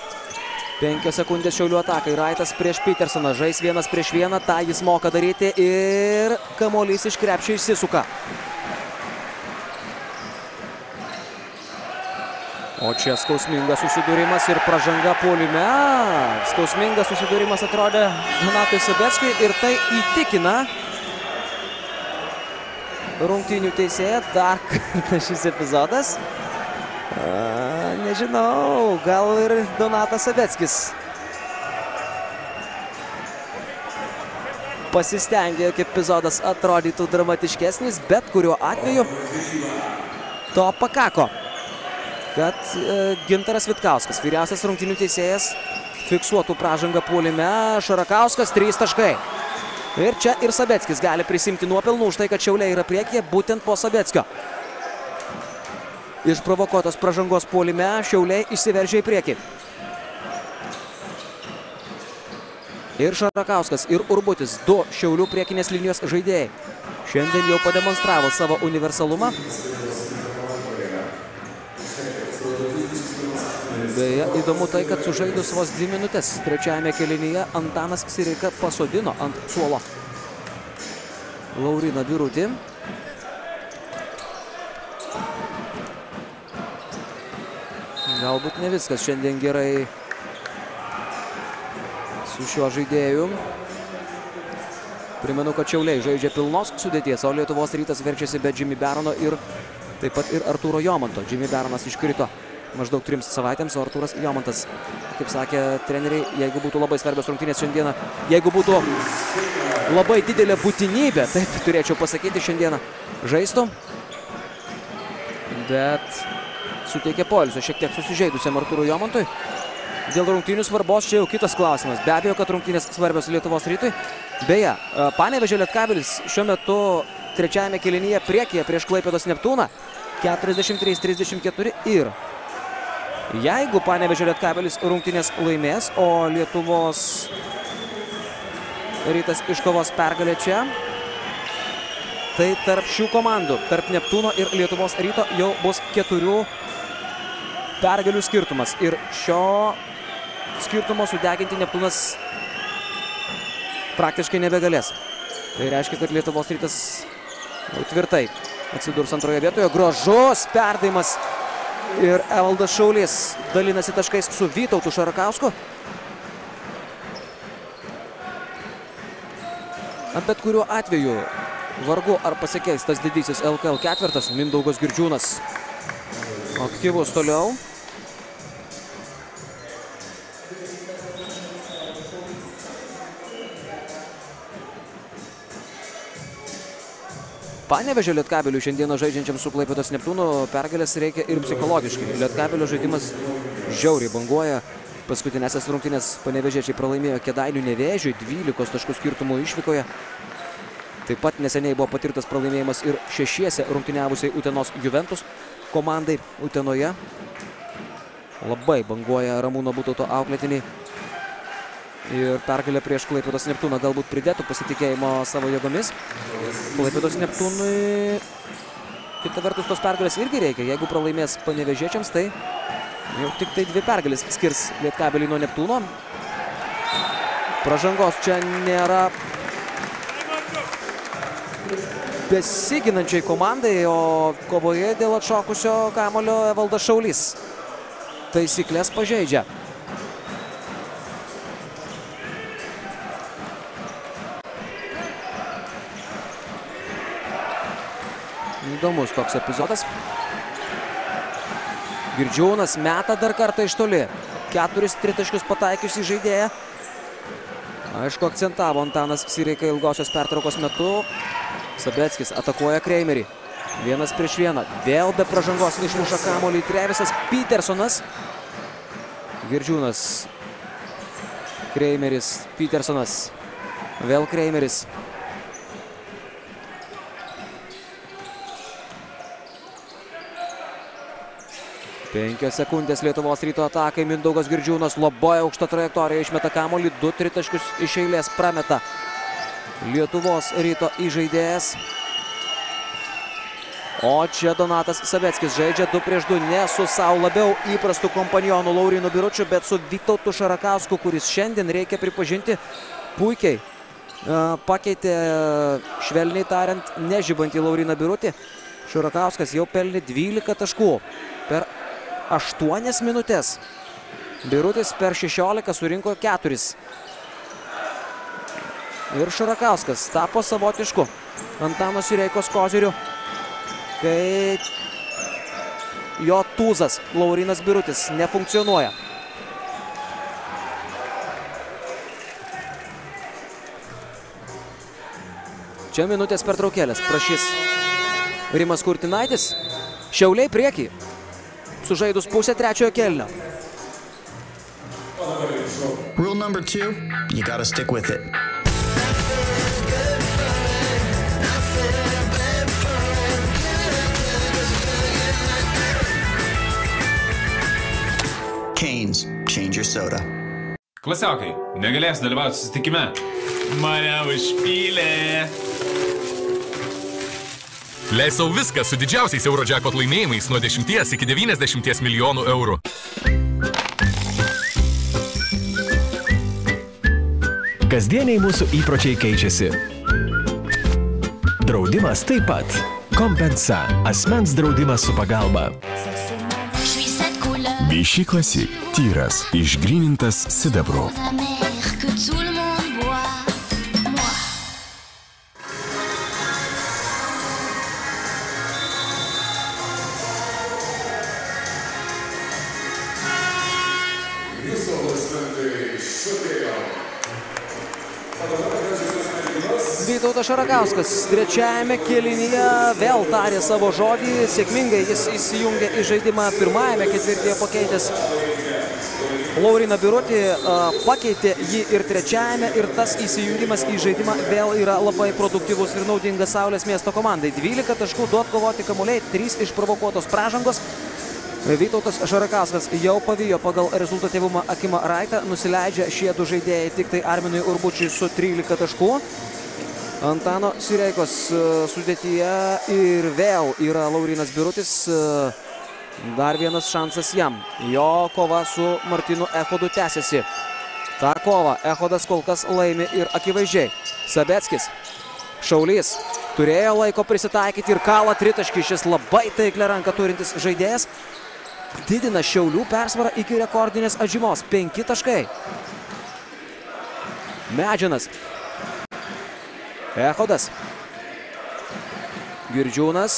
S1: Penkios sekundės Šiaulių atakai. Raitas prieš Petersoną. Žais vienas prieš vieną. Ta jis moka daryti. Ir kamolys iš krepšio išsisuka. O čia skausmingas susidūrimas ir pražanga puolime. Skausmingas susidūrimas atrodė Donatui Sabeckiui ir tai įtikina rungtynių teisėją. Dar kartą šis epizodas. A, nežinau, gal ir Donatas Sabeckis pasistengė, jog epizodas atrodytų dramatiškesnis, bet kuriuo atveju to pakako kad e, Gintaras Vitkauskas, vyriausias rungtinių teisėjas, fiksuotų pražangą puolime. Šarakauskas, trys taškai. Ir čia ir Sabeckis gali prisimti nuopelnų už tai, kad Šiauliai yra priekyje būtent po Sabeckio. Išprovokuotos pražangos puolime Šiauliai išsiveržė į priekį. Ir Šarakauskas, ir Urbutis, du Šiaulių priekinės linijos žaidėjai. Šiandien jau pademonstravo savo universalumą. Beje, įdomu tai, kad sužaidus vos dvi minutės trečiajame kelinyje Antanas Sireika pasodino ant suolo Lauriną Birutį. Galbūt ne viskas šiandien gerai su šiuo žaidėju. Primenu, kad Šiauliai žaidžia pilnos sudėties, o Lietuvos rytas verčiasi be Jimmy Berono ir taip pat ir Artūro Jomanto. Jimmy Beronas iškrito maždaug trims savaitėms, o Artūras Jomantas, kaip sakė treneriai, jeigu būtų labai svarbios rungtynės šiandieną, jeigu būtų labai didelė būtinybė, taip turėčiau pasakyti šiandieną, žaistų, bet suteikė polisio šiek tiek susižeidusiam Artūrui Jomantui. Dėl rungtynių svarbos čia jau kitas klausimas. Be abejo, kad rungtynės svarbios Lietuvos rytui. Beje, Panevežė Lietkabelis šiuo metu trečiajame kelinyje priekyje prieš Klaipėdos Neptūną 43-34 ir Jeigu Panevežė Lietkabelis rungtynės laimės, o Lietuvos rytas iškovos pergalę čia, tai tarp šių komandų, tarp Neptūno ir Lietuvos ryto jau bus keturių pergalių skirtumas. Ir šio skirtumo sudeginti Neptūnas praktiškai nebegalės. Tai reiškia, kad Lietuvos rytas tvirtai atsidurs antroje vietoje. Gražus perdavimas ir Evaldas Šaulys dalinasi taškais su Vytautu Šarakausku. Bet kuriuo atveju vargu ar pasikeis tas didysis LKL ketvirtas Mindaugas Girdžiūnas. Aktyvus toliau. Panevežė Lietkabelių šiandieną žaidžiančiam su Klaipėdos Neptūnu pergalės reikia ir psichologiškai. Lietkabelio žaidimas žiauriai banguoja. Paskutinėsias rungtynės panevežėčiai pralaimėjo Kedainių nevėžiui, 12 taškų skirtumų išvykoje. Taip pat neseniai buvo patirtas pralaimėjimas ir šešiese rungtyniavusiai Utenos Juventus komandai Utenoje. Labai banguoja Ramūno Butauto auklėtiniai. Ir pergalė prieš Klaipėdos Neptūną galbūt pridėtų pasitikėjimo savo jėgomis. Klaipėdos Neptūnui kita vertus tos pergalės irgi reikia. Jeigu pralaimės panevežėčiams, tai jau tik tai dvi pergalės skirs Lietkabelį nuo Neptūno. Pražangos čia nėra besiginančiai komandai, o kovoje dėl atšokusio kamulio Evaldas Šaulys taisyklės pažeidžia. Įdomus toks epizodas. Girdžiūnas meta dar kartą iš toli. Keturis tritaškius pataikiusi žaidėją. Aišku, akcentavo Antanas Sireika ilgosios pertraukos metu. Sabeckis atakuoja Kreimerį. Vienas prieš vieną. Vėl be pražangos išmuša kamuolį Trevisas Petersonas. Girdžiūnas. Kreimeris. Petersonas. Vėl Kreimeris. Penkios sekundės Lietuvos ryto atakai. Mindaugas Girdžiūnas labai aukštą trajektoriją išmeta kamuolį. Du tritaškius iš eilės prameta. Lietuvos ryto įžaidėjas. O čia Donatas Saveckis žaidžia 2 prieš 2 ne su savo labiau įprastu kompanionu Laurinu Biručiu, bet su Vytautu Šarakausku, kuris šiandien reikia pripažinti puikiai pakeitė, švelniai tariant, nežibantį Lauriną Birutį. Šarakauskas jau pelnė 12 taškų per 8 minutės. Birutis per 16 surinko 4. Ir Šarakauskas tapo savotišku Antano Sireikos koziriu, kai jo tūzas Laurinas Birutis nefunkcionuoja. Čia minutės pertraukėlės prašys Rimas Kurtinaitis. Šiauliai priekį. Sužaidus pusę trečiojo kelnio.
S17: Rule number two, you gotta stick with it. Canes, change your soda.
S8: Klasiokai, negalės dalyvauti susitikime. Mane užpylė.
S9: Leis savo viską su didžiausiais Eurojackpot laimėjimais nuo 10 iki 90 milijonų eurų.
S18: Kasdieniai mūsų įpročiai keičiasi. Draudimas taip pat. Kompensa - asmens draudimas su pagalba.
S19: Vichy Classic - tyras, išgrynintas sidabru.
S1: Šarakauskas trečiajame kėlinyje vėl tarė savo žodį. Sėkmingai jis įsijungė į žaidimą pirmajame ketvirtyje pakeitęs Lauriną Birutį. Pakeitė jį ir trečiajame ir tas įsijungimas į žaidimą vėl yra labai produktyvus ir naudingas Saulės miesto komandai. 12 taškų, 2 atkovoti kamuoliai, 3 išprovokuotos pražangos. Vytautas Šarakauskas jau pavijo pagal rezultatyvumą Akimą Raitą. Nusileidžia šie du žaidėjai tik tai Arminui Urbučiui su 13 taškų. Antano Sireikos sudėtyje ir vėl yra Laurinas Birutis. Dar vienas šansas jam. Jo kova su Martinu Echodu tęsiasi. Ta kova Echodas kol kas laimi ir akivaizdžiai. Sabeckis, Šaulys, turėjo laiko prisitaikyti ir kalą tritaškį. Šis labai taiklę ranką turintis žaidėjas didina Šiaulių persvarą iki rekordinės atžymos. Penki taškai. Medžianas. Echodas. Girdžiūnas.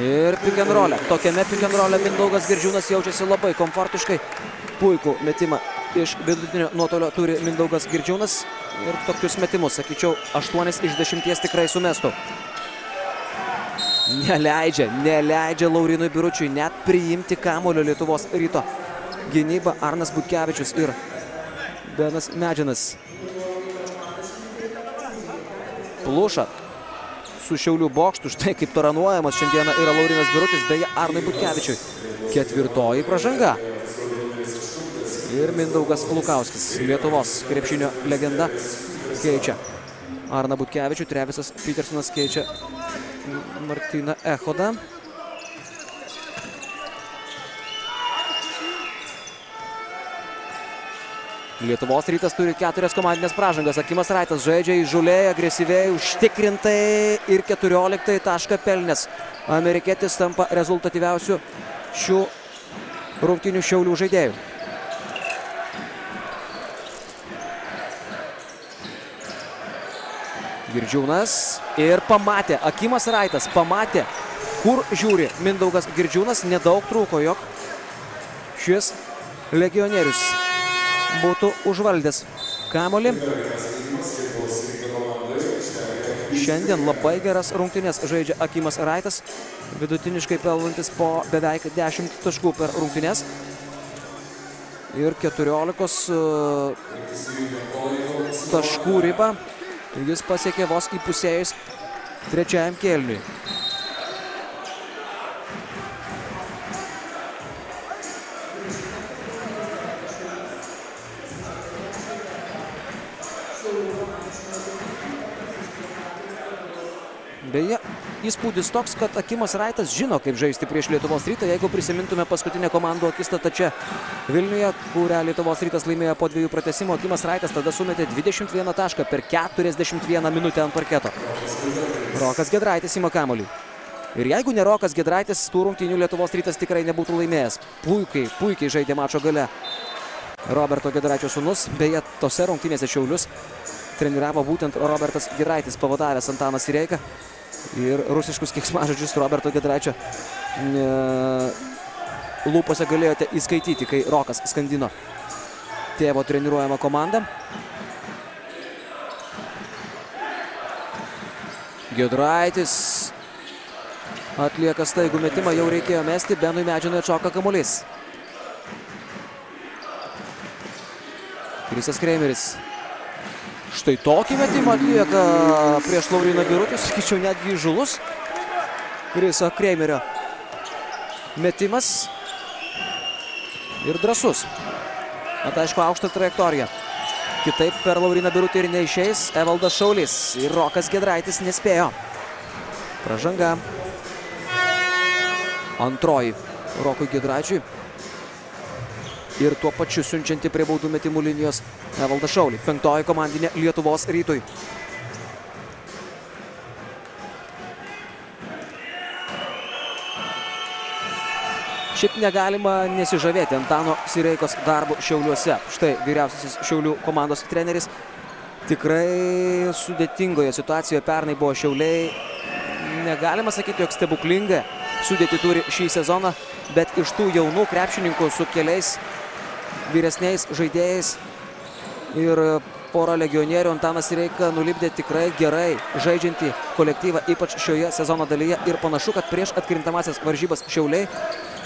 S1: Ir pikenrolė. Tokiame pikenrolė Mindaugas Girdžiūnas jaučiasi labai komfortiškai. Puikų metimą iš vidutinio nuotolio turi Mindaugas Girdžiūnas. Ir tokius metimus, sakyčiau, 8 iš 10 tikrai sumestų. Neleidžia, neleidžia Laurinui Biručiui net priimti kamulio Lietuvos ryto. Gynyba Arnas Butkevičius ir Benas Medžinas. Pluša su Šiaulių bokštu, štai kaip taranuojamas šiandieną yra Laurinas Birutis, beje Arnai Butkevičiui. Ketvirtoji pražanga. Ir Mindaugas Lukauskis, Lietuvos krepšinio legenda, keičia Arną Butkevičių, Trevisas Petersonas keičia Martyną Echodą. Lietuvos rytas turi keturias komandinės pražangas. Akimas Raitas žaidžia įžulėjai, agresyviai, užtikrintai ir 14 tašką pelnės. Amerikietis tampa rezultatyviausiu šių rungtinių šiaulių žaidėjų. Girdžiūnas ir pamatė, Akimas Raitas pamatė, kur žiūri Mindaugas Girdžiūnas, nedaug trūko, jog šis legionierius būtų užvaldęs kamolį. Šiandien labai geras rungtynės žaidžia Akimas Raitas, vidutiniškai pelvantis po beveik 10 taškų per rungtynės. Ir 14 taškų ribą jis pasiekė vos įpusėjus trečiajam kėliniui. Beje, įspūdis toks, kad Akimas Raitas žino, kaip žaisti prieš Lietuvos rytą. Jeigu prisimintume paskutinę komandų akistatą čia Vilniuje, kurią Lietuvos rytas laimėjo po dviejų pratesimo, Akimas Raitas tada sumetė 21 tašką per 41 minutę ant parketo. Rokas Gedraitis įma kamolį. Ir jeigu ne Rokas Gedraitis, tų rungtynių Lietuvos rytas tikrai nebūtų laimėjęs. Puikiai, puikiai žaidė mačo gale. Roberto Gedraičio sunus, beje, tose rungtynėse Šiaulius treniravo būtent Robertas Gedraitis, pavadavęs Antanas Sireika ir rusiškus kiksmažodžius Roberto Gedraičio e, lūpose galėjote įskaityti, kai Rokas skandino tėvo treniruojamą komandą. Gedraitis atlieka staigų metimą, jau reikėjo mesti, Benui Medžinui atšoka kamuolys. Krisas Kreimeris Štai tokį metimą atlieka prieš Lauriną Birutį, sakyčiau, netgi žulus. Kriso Kreimerio metimas ir drasus. Bet aišku, aukštą trajektoriją. Kitaip per Lauriną Birutį ir neišeis Evaldas Šaulys ir Rokas Gedraitis nespėjo. Pražanga. Antroji Rokui Gedraičiui ir tuo pačiu siunčianti prie baudų metimų linijos Evaldą Šaulį. Penktoji komandinė Lietuvos rytui. Šiaip negalima nesižavėti Antano Sireikos darbu Šiauliuose. Štai vyriausiasis Šiaulių komandos treneris. Tikrai sudėtingoje situacijoje pernai buvo Šiauliai. Negalima sakyti, jog stebuklinga sudėti turi šį sezoną, bet iš tų jaunų krepšininkų su keliais vyresniais žaidėjais ir porą legionierių Antanas Reika nulipdė tikrai gerai žaidžiantį kolektyvą, ypač šioje sezono dalyje. Ir panašu, kad prieš atkrintamasias varžybas Šiauliai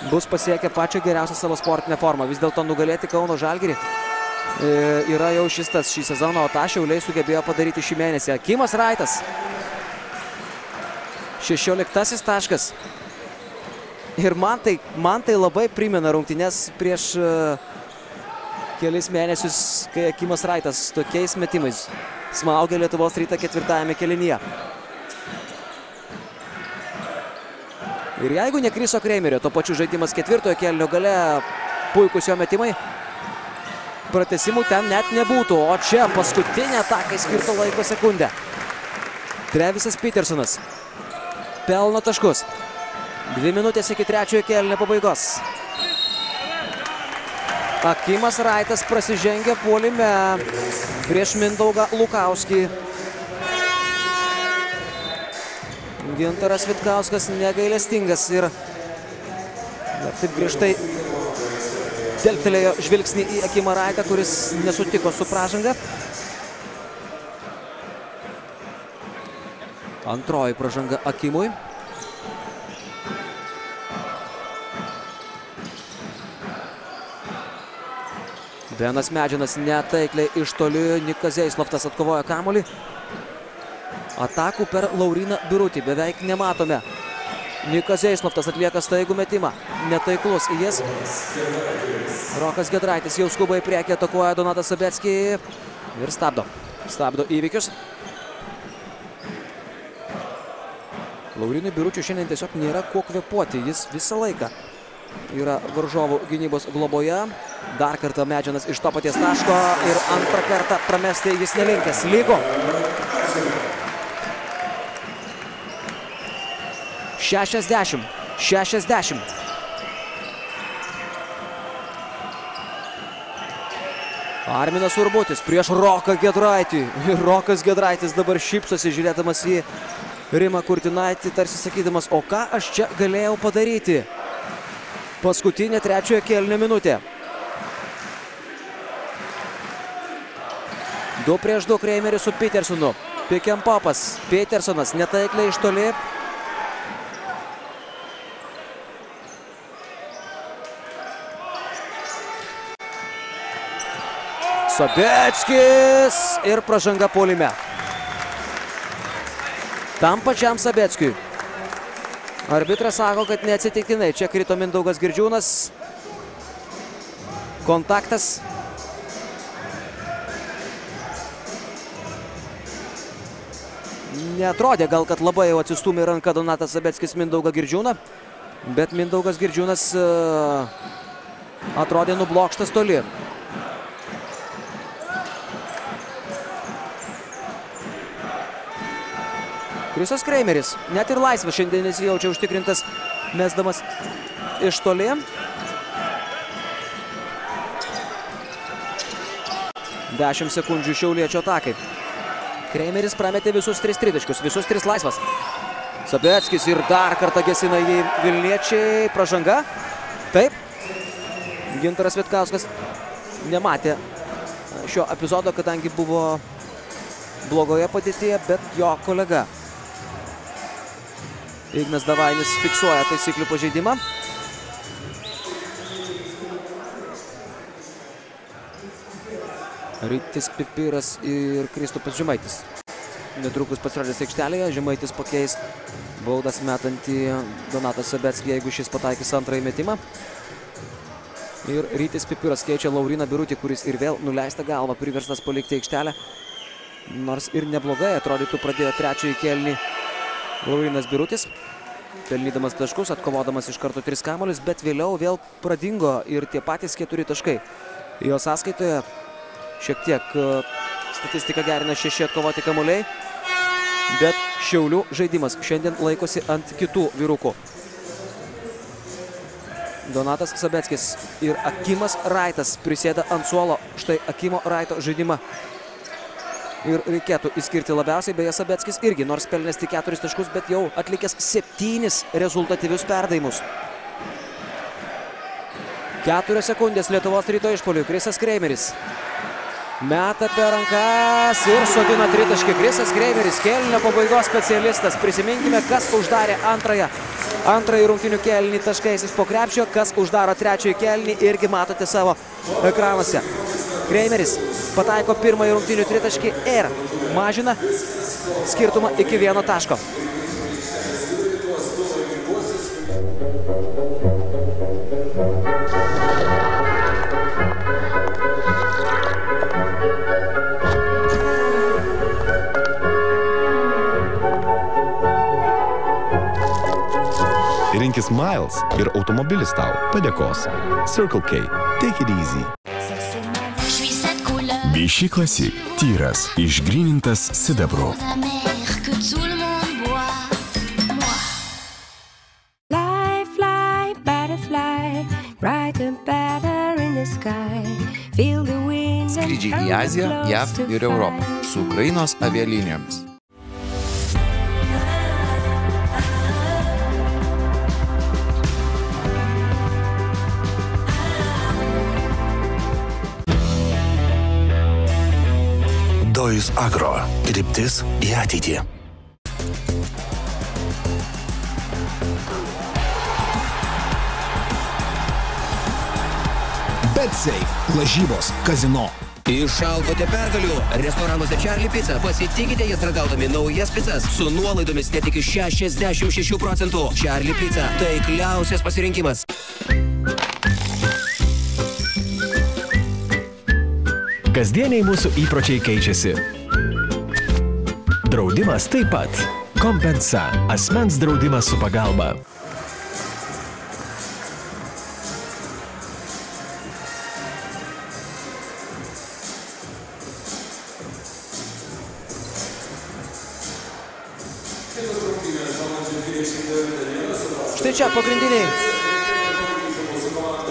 S1: bus pasiekę pačią geriausią savo sportinę formą. Vis dėlto nugalėti Kauno Žalgirį e, yra jau šis tas šį sezoną, o tą Šiauliai sugebėjo padaryti šį mėnesį. Akimas Raitas. 16 taškas. Ir man tai, man tai labai primena rungtynės prieš uh, kelis mėnesius, kai Akimas Raitas tokiais metimais smaugia Lietuvos rytą ketvirtajame kelinyje. Ir jeigu ne Kriso Kreimerio, to pačiu žaidimas ketvirtojo kelnio gale, puikus jo metimai, pratesimų ten net nebūtų. O čia paskutinė atakai skirto laiko sekundę. Trevisas Petersonas pelno taškus. Dvi minutės iki trečiojo kelnio pabaigos. Akimas Raitas prasižengia puolime prieš Mindaugą Lukauskį. Gintaras Vitkauskas negailestingas ir dar taip griežtai telktelėjo žvilgsnį į Akimą Raitą, kuris nesutiko su pražanga. Antroji pražanga Akimui. Benas Medžinas netaikliai iš toli, Nikas Zeislovtas atkovoja kamolį. Atakų per Lauriną Birutį beveik nematome. Nikas Zeislovtas atlieka staigų metimą. Netaiklus jis. Rokas Gedraitis jau skuba į priekį, atakuoja Donatas Sabetskį ir stabdo. Stabdo įvykius. Laurinui Biručiui šiandien tiesiog nėra kuo kvepuoti. Jis visą laiką yra varžovų gynybos globoje. Dar kartą Medžianas iš to paties taško ir antrą kartą pramesti jis nelinkęs. Lygo. 60. 60. Arminas Urbutis prieš Roką Gedraitį. Ir Rokas Gedraitis dabar šypsosi žiūrėdamas į Rimą Kurtinaitį, tarsi sakydamas, o ką aš čia galėjau padaryti. Paskutinė trečiojo kelnio minutė. Du prieš du Kreimeris su Petersonu. Pikiam popas. Petersonas netaikliai iš toli. Sabeckis ir pražanga polime. Tam pačiam Sabeckiui. Arbitras sako, kad neatsitiktinai. Čia krito Mindaugas Girdžiūnas. Kontaktas. Netrodė gal, kad labai jau atsistumė ranka Donatas Sabeckis Mindaugą Girdžiūną. Bet Mindaugas Girdžiūnas atrodė nublokštas toli. Krisas Kreimeris. Net ir laisvas šiandien nesijaučia užtikrintas, mesdamas iš toli. Dešimt sekundžių šiauliečio atakai. Kreimeris prametė visus tris tritaškius, visus tris laisvas. Sabeckis ir dar kartą gesina jį Vilniečiai. Pražanga. Taip. Gintaras Vitkauskas nematė šio epizodo, kadangi buvo blogoje padėtyje, bet jo kolega Ignas Davainis fiksuoja taisyklių pažeidimą. Rytis Pipiras ir Kristupas Žemaitis. Netrukus pasirodės aikštelėje, Žemaitis pakeis baudas metantį Donatą Sabetskį, jeigu šis pataikys antrąjį metimą. Ir Rytis Pipiras keičia Lauriną Birutį, kuris ir vėl nuleista galva priverstas palikti aikštelę. Nors ir neblogai atrodytų pradėjo trečiąjį kelnį Laurinas Birutis, pelnydamas taškus, atkovodamas iš karto tris kamolius, bet vėliau vėl pradingo ir tie patys keturi taškai. Jo sąskaitoje šiek tiek statistika gerina šeši atkovoti kamuoliai, bet Šiaulių žaidimas šiandien laikosi ant kitų vyrukų. Donatas Sabeckis ir Akimas Raitas prisėda ant suolo. Štai Akimo Raito žaidimą ir reikėtų išskirti labiausiai. Beje, Sabeckis irgi, nors pelnęs tik keturis taškus, bet jau atlikęs septynis rezultatyvius perdavimus. Keturios sekundės Lietuvos ryto išpoliui. Krisas Kreimeris. Meta per rankas ir sodina tritaškį. Krisas Kreimeris, kelnio pabaigos specialistas. Prisiminkime, kas uždarė antrąją. Antrąjį rungtinių kelnį taškais iš po krepšio, kas uždaro trečiąjį kelnį, irgi matote savo ekranuose. Kreimeris pataiko pirmąjį rungtinių tritaškį ir mažina skirtumą iki vieno taško.
S3: Rinkis Miles ir automobilis tau padėkos. Circle K. Take it easy.
S19: Vichy Classic. Tyras, išgrynintas sidabru.
S20: Fly, fly, butterfly, brighter, better in the sky.
S21: Skrydžiai į Aziją, JAV ir Europą su Ukrainos avialinijomis.
S22: Dojus Agro. Kryptis į ateitį.
S16: BetSafe – lažybos, kazino.
S23: Išalkote pergalių. Restoranuose Charlie Pizza. Pasitikite jas ragaudami naujas pizzas su nuolaidomis net iki 66 procentų. Charlie Pizza – taikliausias pasirinkimas.
S18: Kasdieniai mūsų įpročiai keičiasi. Draudimas taip pat. Kompensa - asmens draudimas su pagalba.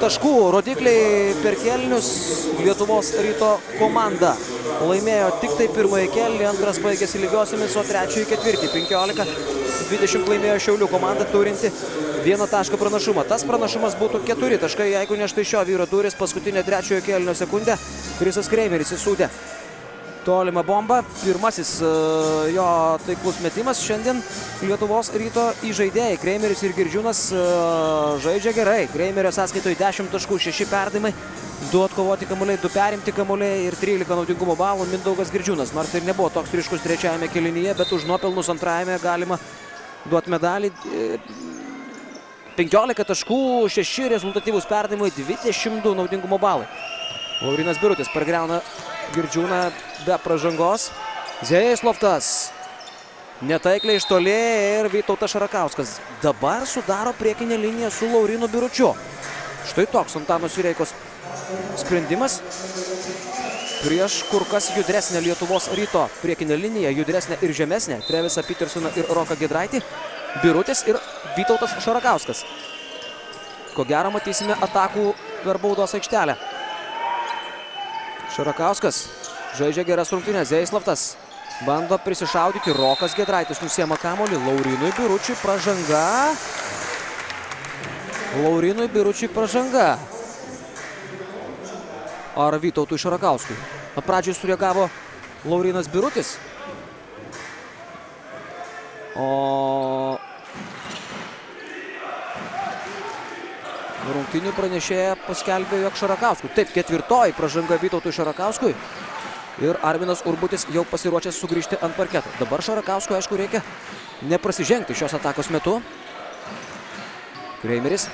S1: Taškų rodikliai per kelnius Lietuvos ryto komanda. Laimėjo tik tai pirmąjį kelnį, antras baigėsi lygiosiamis, o trečiąjį ketvirtį. 15-20 laimėjo Šiaulių komanda turinti vieną tašką pranašumą. Tas pranašumas būtų keturi taškai, jeigu ne štai šio vyro duris paskutinę trečiojo kelnio sekundę. Krisas Kreimeris įsūdė tolimą bombą. Pirmasis e, jo taiklus metimas šiandien Lietuvos ryto įžaidėjai. Kreimeris ir Girdžiūnas e, žaidžia gerai. Kreimerio sąskaitoje 10 taškų, 6 perdimai, 2 atkovoti kamuoliai, 2 perimti kamuoliai ir 13 naudingumo balų Mindaugas Girdžiūnas. Nors ir nebuvo toks ryškus trečiajame kelinyje, bet už nuopelnus antrajame galima duoti medalį. 15 taškų, 6 rezultatyvūs perdimai, 22 naudingumo balai. Laurinas Birutis pargreuna Girdžiūną be pražangos. Zeislovtas netaikliai iš toli ir Vytautas Šarakauskas dabar sudaro priekinę liniją su Laurinu Biručiu. Štai toks Antano Sireikos sprendimas prieš kur kas judresnę Lietuvos ryto priekinę liniją, judresnę ir žemesnę. Trevisą Petersoną ir Roką Gedraitį, Birutis ir Vytautas Šarakauskas. Ko gero matysime atakų per baudos aikštelę. Šarakauskas žaidžia geras rungtynės. Zeislavtas bando prisišaudyti. Rokas Gedraitis nusiema kamolį. Laurinui Biručiui pražanga. Laurinui Biručiui pražanga. Ar Vytautui Šarakauskui? Na, pradžiai sureagavo Laurinas Birutis. O Rungtinių pranešėja paskelbė, jog Šarakauskui. Taip, ketvirtoji pražanga Vytautui Šarakauskui. Ir Arminas Urbutis jau pasiruošęs sugrįžti ant parketo. Dabar Šarakauskui, aišku, reikia neprasižengti šios atakos metu. Kreimeris.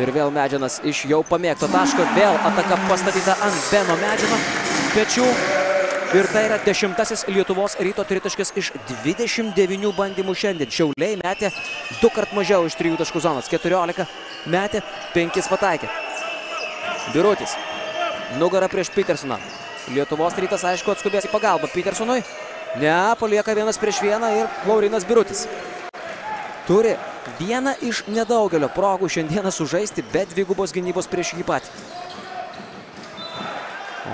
S1: Ir vėl Medžianas iš jau pamėgto taško. Vėl ataka pastatyta ant Beno Medžiano pečių. Ir tai yra dešimtasis Lietuvos ryto tritaškis iš 29 bandymų šiandien. Šiauliai metė du kart mažiau iš trijų taškų zonos. 14 metė, 5 pataikė. Birutis. Nugara prieš Petersoną. Lietuvos rytas, aišku, atskubės į pagalbą Petersonui. Ne, palieka vienas prieš vieną ir Laurinas Birutis. Turi vieną iš nedaugelio progų šiandieną sužaisti be dvigubos gynybos prieš jį patį.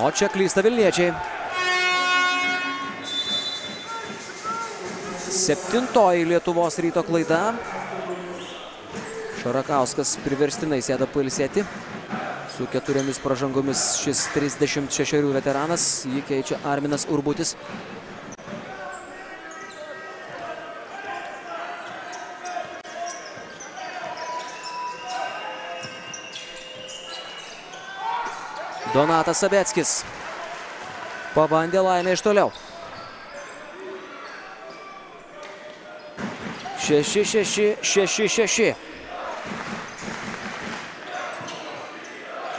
S1: O čia klysta Vilniečiai. Septintoji Lietuvos ryto klaida. Šarakauskas priverstinai sėda pailsėti. Su keturiomis pražangomis šis 36 veteranas. Jį keičia Arminas Urbutis. Donatas Sabeckis. Pabandė laimę iš toliau. 6-6-6-6.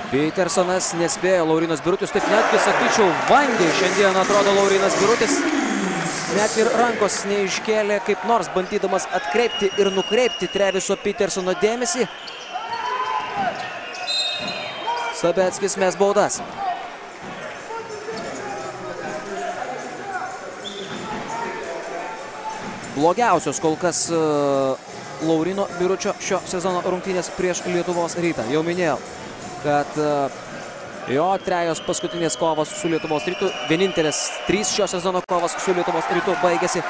S1: Petersonas nespėjo, Laurinas Birutis, taip netgi sakyčiau, vangiai šiandien atrodo Laurinas Birutis. Net ir rankos neiškėlė kaip nors bandydamas atkreipti ir nukreipti Treviso Petersono dėmesį. Sabeckis mes baudas. blogiausios kol kas Laurino Biručio šio sezono rungtynės prieš Lietuvos rytą. Jau minėjau, kad jo trejos paskutinės kovos su Lietuvos rytu, vienintelės trys šio sezono kovos su Lietuvos rytu baigėsi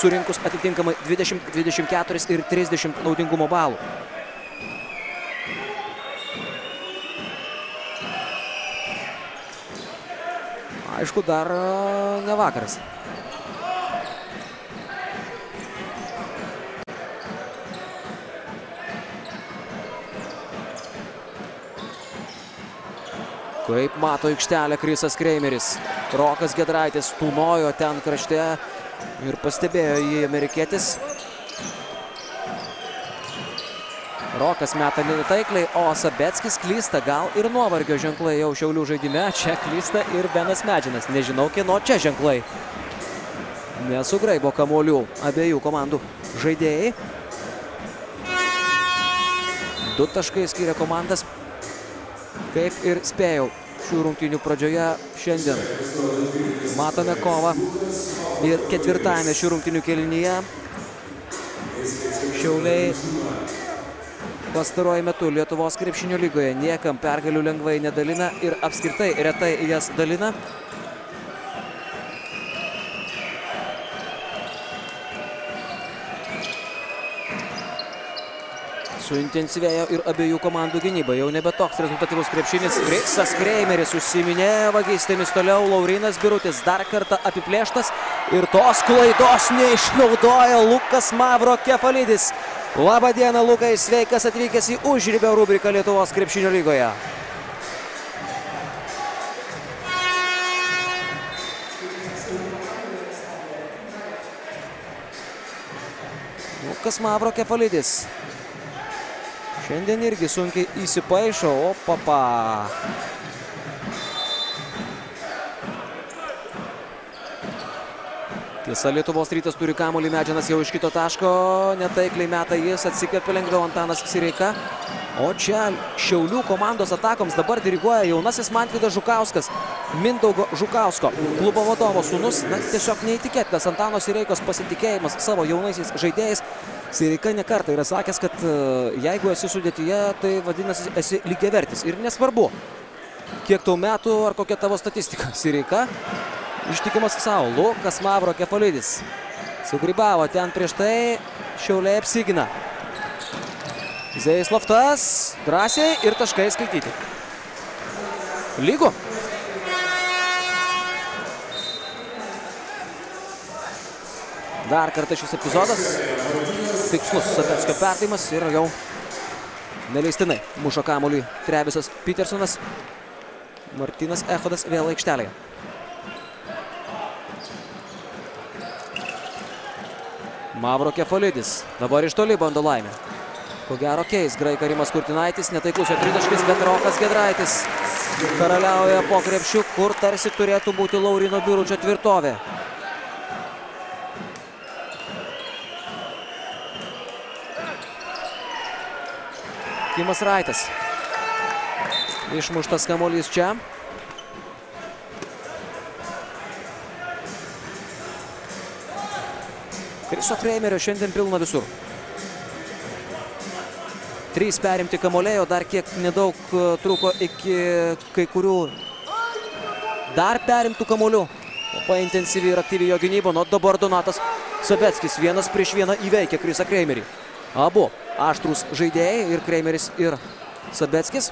S1: surinkus atitinkamai 20, 24 ir 30 naudingumo balų. Aišku, dar ne vakaras. Kaip mato aikštelę Krisas Kreimeris. Rokas Gedraitis tūnojo ten krašte ir pastebėjo jį amerikietis. Rokas meta netaikliai, o Sabetskis klysta, gal ir nuovargio ženklai jau Šiaulių žaidime. Čia klysta ir Benas Medžinas. Nežinau, kieno čia ženklai. Nesugraibo kamuolių abiejų komandų žaidėjai. Du taškai skiria komandas, kaip ir spėjau šių rungtynių pradžioje šiandien. Matome kovą ir ketvirtajame šių rungtynių kelinyje. Šiauliai pastaruoju metu Lietuvos krepšinio lygoje niekam pergalių lengvai nedalina ir apskritai retai jas dalina. Suintensyvėjo ir abiejų komandų gynyba. Jau nebe toks rezultatyvus krepšinis. Krisas Kreimeris užsiminė vagystėmis toliau. Laurinas Birutis dar kartą apiplėštas. Ir tos klaidos neišnaudoja Lukas Mavro Kefalidis. Labą dieną, Lukai, sveikas atvykęs į užribę rubriką Lietuvos krepšinio lygoje. Lukas Mavro Kefalidis. Šiandien irgi sunkiai įsipaišo, o papa. Tiesa, Lietuvos rytas turi kamuolį, Medžianas jau iš kito taško, netaikliai meta jis, atsikvėpia lengviau Antanas Sireika. O čia Šiaulių komandos atakoms dabar diriguoja jaunasis Mantvidas Žukauskas, Mindaugo Žukausko, klubo vadovo sūnus. Na, tiesiog neįtikėtinas Antano Sireikos pasitikėjimas savo jaunaisiais žaidėjais. Sireika nekartą yra sakęs, kad e, jeigu esi sudėtyje, tai vadinasi esi lygiavertis. Ir nesvarbu, kiek tau metų ar kokia tavo statistika. Sireika ištikimas savo. Lukas Mavro Kefalidis. Sugrybavo ten prieš tai. Šiauliai apsigina. Zeislovtas drąsiai ir taškai skaityti. Lygu. Dar kartą šis epizodas. Tikslus Sabetskio perdavimas ir jau neleistinai mušo kamuolį Trevisas Petersonas. Martinas Echodas vėl aikštelėje. Mavro Kefalidis. Dabar iš toli bando laimę. Ko gero keis graiką Rimas Kurtinaitis, netaiklus jo tritaškis, bet Rokas Gedraitis karaliauja po krepšių, kur tarsi turėtų būti Laurino Biručio tvirtovė. Kimas Raitas. Išmuštas kamuolys čia. Kriso Kreimerio šiandien pilna visur. Trys perimti kamolėjo, dar kiek nedaug e, truko iki kai kurių dar perimtų kamolių. Paintensyvi ir aktyvi jo gynyba, nuo dabar Donatas Sabetskis vienas prieš vieną įveikia Krisą Kreimerį. Abu aštrus žaidėjai ir Kreimeris ir Sabetskis.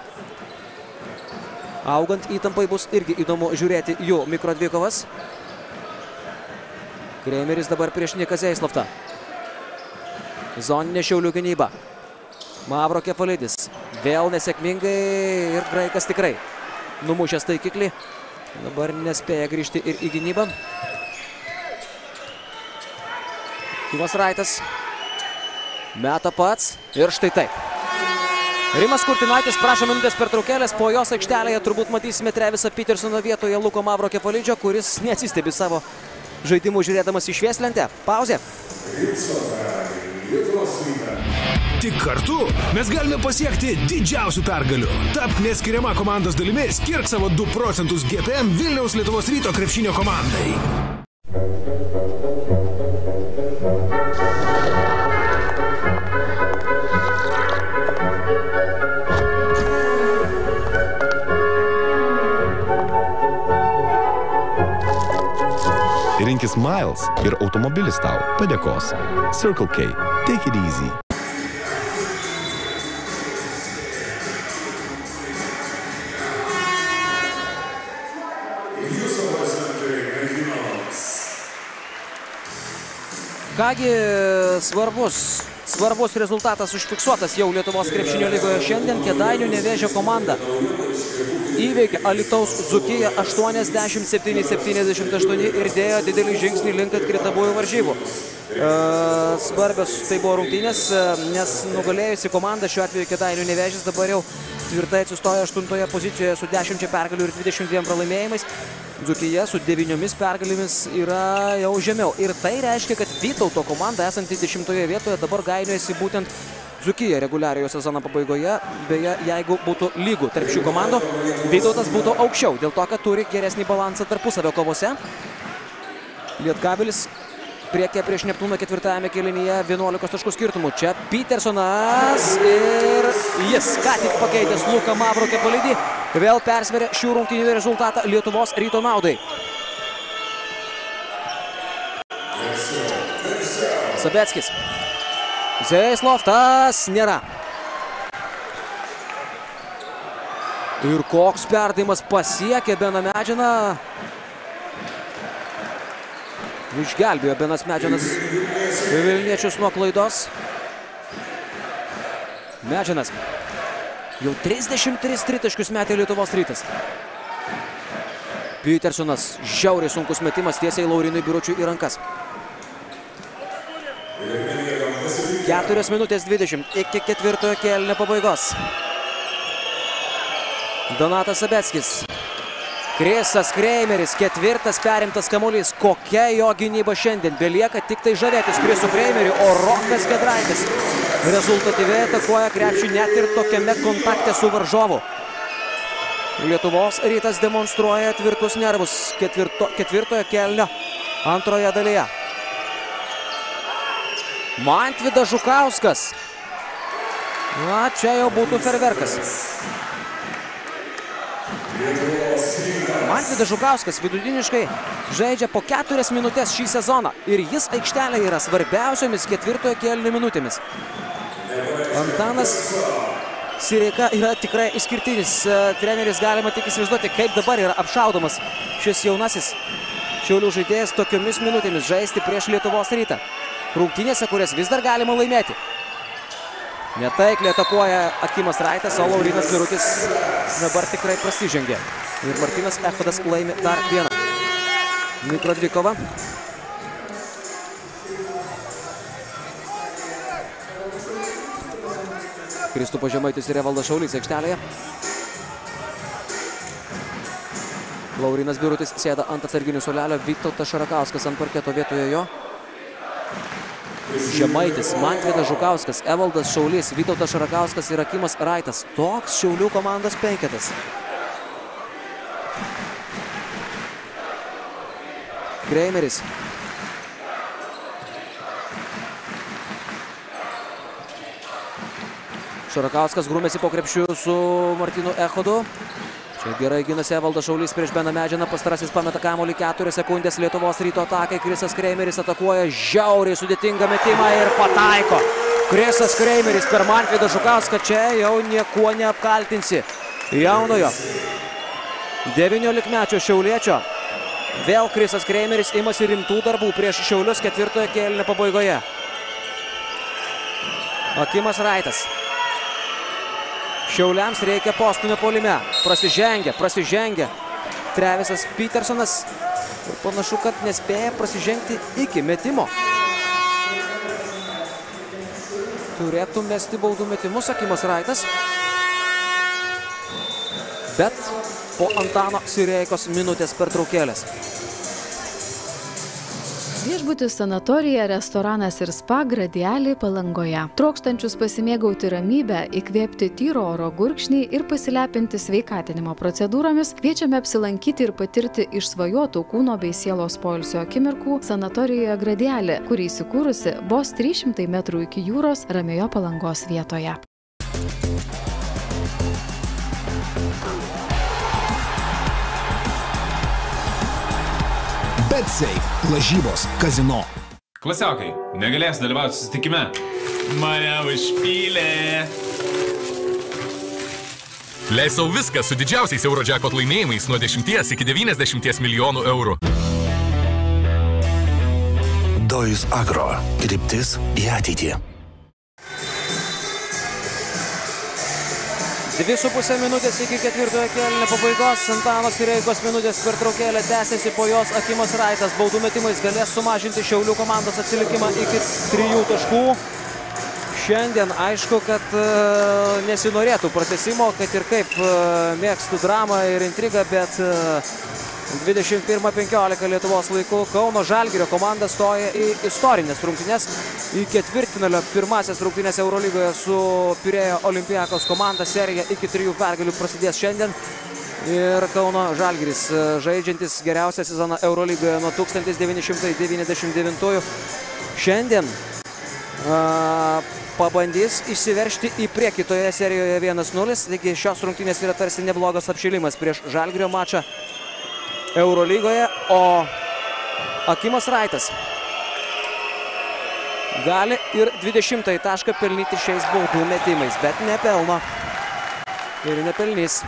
S1: Augant įtampai bus irgi įdomu žiūrėti jų mikrodvikovas. Kreimeris dabar prieš Niką Zeisloftą. Zoninė Šiaulių gynyba. Mavro Kefalidis. Vėl nesėkmingai ir Graikas tikrai numušęs taikiklį. Dabar nespėja grįžti ir į gynybą. Kimas Raitas. Meta pats ir štai taip. Rimas Kurtinaitis prašo minutės pertraukėlės, po jos aikštelėje turbūt matysime Trevisą Petersono vietoje Luko Mavro Kefalidžio, kuris neatsistebi savo žaidimų žiūrėdamas į švieslentę. Pauzė.
S16: Tik kartu mes galime pasiekti didžiausių pergalių. Tapk neskiriama komandos dalimi, skirk savo 2 procentus GPM Vilniaus Lietuvos ryto krepšinio komandai.
S3: Rinkis Miles ir automobilis tau padėkos. Circle K. Take it easy.
S1: Kągi svarbus svarbus rezultatas užfiksuotas jau Lietuvos krepšinio lygoje šiandien. Kėdainių nevėžio komanda įveikė Alitaus Dzukiją 87-78 ir dėjo didelį žingsnį link atkritamųjų varžybų. E, svarbios tai buvo rungtynės, e, nes nugalėjusi komanda šiuo atveju Kėdainių nevėžis dabar jau tvirtai atsistoja 8 pozicijoje su 10 pergalių ir 22 pralaimėjimais. Dzukija su 9 pergalėmis yra jau žemiau. Ir tai reiškia, kad Vytauto komanda esanti 10 vietoje dabar gainiojasi būtent Dzukija reguliariojo sezono pabaigoje. Beje, jeigu būtų lygų tarp šių komandų, Vytautas būtų aukščiau, dėl to, kad turi geresnį balansą tarpusavio kovose. Lietkabilis priekė prieš Neptūną ketvirtajame kėlinyje 11 taškų skirtumų. Čia Petersonas ir jis ką tik pakeitęs Luką Mavro kepalidį vėl persveria šių rungtynių rezultatą Lietuvos ryto naudai. Sabeckis. Zeisloftas nėra. Ir koks perdavimas pasiekė Beną Medžiną. Išgelbėjo Benas Medžinas Vilniečius nuo klaidos. Medžinas. Jau 33 tritaškius metė Lietuvos rytas. Petersonas. Žiauriai sunkus metimas tiesiai Laurinui Biručiui į rankas. 4 minutės 20 iki ketvirtojo kėlinio pabaigos. Donatas Sabeckis. Krisas Kreimeris, ketvirtas perimtas kamuolys. Kokia jo gynyba šiandien? Belieka tik tai žavėtis Krisu Kreimeriu, o Rokas Gedraitis rezultatyviai atakuoja krepšį net ir tokiame kontakte su varžovu. Lietuvos rytas demonstruoja tvirtus nervus ketvirto, ketvirtojo kelnio antroje dalyje. Mantvidas Žukauskas. Na, čia jau būtų ferverkas. Mantvidas Žukauskas vidutiniškai žaidžia po keturias minutės šį sezoną ir jis aikštelė yra svarbiausiomis ketvirtojo kėlinio minutėmis. Antanas Sireika yra tikrai išskirtinis treneris, galima tik įsivaizduoti, kaip dabar yra apšaudomas šis jaunasis Šiaulių žaidėjas tokiomis minutėmis žaisti prieš Lietuvos rytą. Rungtynėse, kurias vis dar galima laimėti. Netaikliai atakuoja Akimas Raitas, o Laurinas Mirutis dabar tikrai prasižengė. Ir Martinas Echodas laimi dar vieną. Mikro dvikova. Kristupo Žemaitis ir Evaldas Šaulys aikštelėje. Laurinas Birutis sėda ant atsarginių solelio, Vytautas Šarakauskas ant parketo vietoje jo. Žemaitis, Mantvidas Žukauskas, Evaldas Šaulys, Vytautas Šarakauskas ir Akimas Raitas. Toks Šiaulių komandos penketas. Kreimeris. Šarakauskas grūmėsi po krepšių su Martinu Echodu. Čia gerai ginasi Evaldas Šaulys prieš Beną Medžiną. Pastarasis pameta kamuolį 4 sekundės Lietuvos ryto atakai. Krisas Kreimeris atakuoja žiauriai sudėtingą metimą ir pataiko. Krisas Kreimeris per Mantvidą Žukauską čia jau niekuo neapkaltinsi. Jaunojo 19-mečio Šiauliečio. Vėl Krisas Kreimeris imasi rimtų darbų prieš Šiaulius ketvirtojo kėlinio pabaigoje. Akimas Raitas. Šiauliams reikia postumio polime. Prasižengia, prasižengia. Trevisas Petersonas. Ir panašu, kad nespėja prasižengti iki metimo. Turėtų mesti baudų metimus Akimas Raitas. Bet po Antano Sireikos minutės pertraukėlės.
S24: Viešbutis sanatorija, restoranas ir spa Gradialį Palangoje. Trokštančius pasimėgauti ramybę, įkvėpti tyro oro gurkšnį ir pasilepinti sveikatinimo procedūromis, kviečiame apsilankyti ir patirti išsvajotų kūno bei sielos poilsio akimirkų sanatorijoje Gradialį, kuri įsikūrusi vos 300 metrų iki jūros ramiojo Palangos vietoje.
S16: BetSafe, lažybos, kazino.
S8: Klasiokai, negalės dalyvauti susitikime. Mane užpylė.
S9: Leis savo viską su didžiausiais Eurojackpot laimėjimais nuo 10 iki 90 milijonų eurų.
S22: Dojus Agro. Kryptis į ateitį.
S1: Dvi su pusė minutės iki ketvirtojo kėlinio pabaigos. Antanos Sireikos minutės pertraukėlė tęsiasi po jos Akimas Raitas. Baudų metimais galės sumažinti Šiaulių komandos atsilikimą iki trijų taškų. Šiandien aišku, kad e, nesinorėtų pratesimo, kad ir kaip e, mėgstu dramą ir intrigą, bet e, 21-15 Lietuvos laikų Kauno Žalgirio komanda stoja į istorinės rungtynės. Į ketvirtfinalio pirmasias rungtynės Eurolygoje su Pirėjo Olimpijakos komanda serija iki trijų pergalių prasidės šiandien. Ir Kauno Žalgiris e, žaidžiantis geriausią sezoną Eurolygoje nuo 1999 šiandien a, pabandys išsiveršti į priekį toje serijoje 1-0. Taigi šios rungtynės yra tarsi neblogas apšilimas prieš Žalgirio mačą Eurolygoje, o Akimas Raitas gali ir 20 tašką pelnyti šiais baudų metimais, bet nepelno ir nepelnys.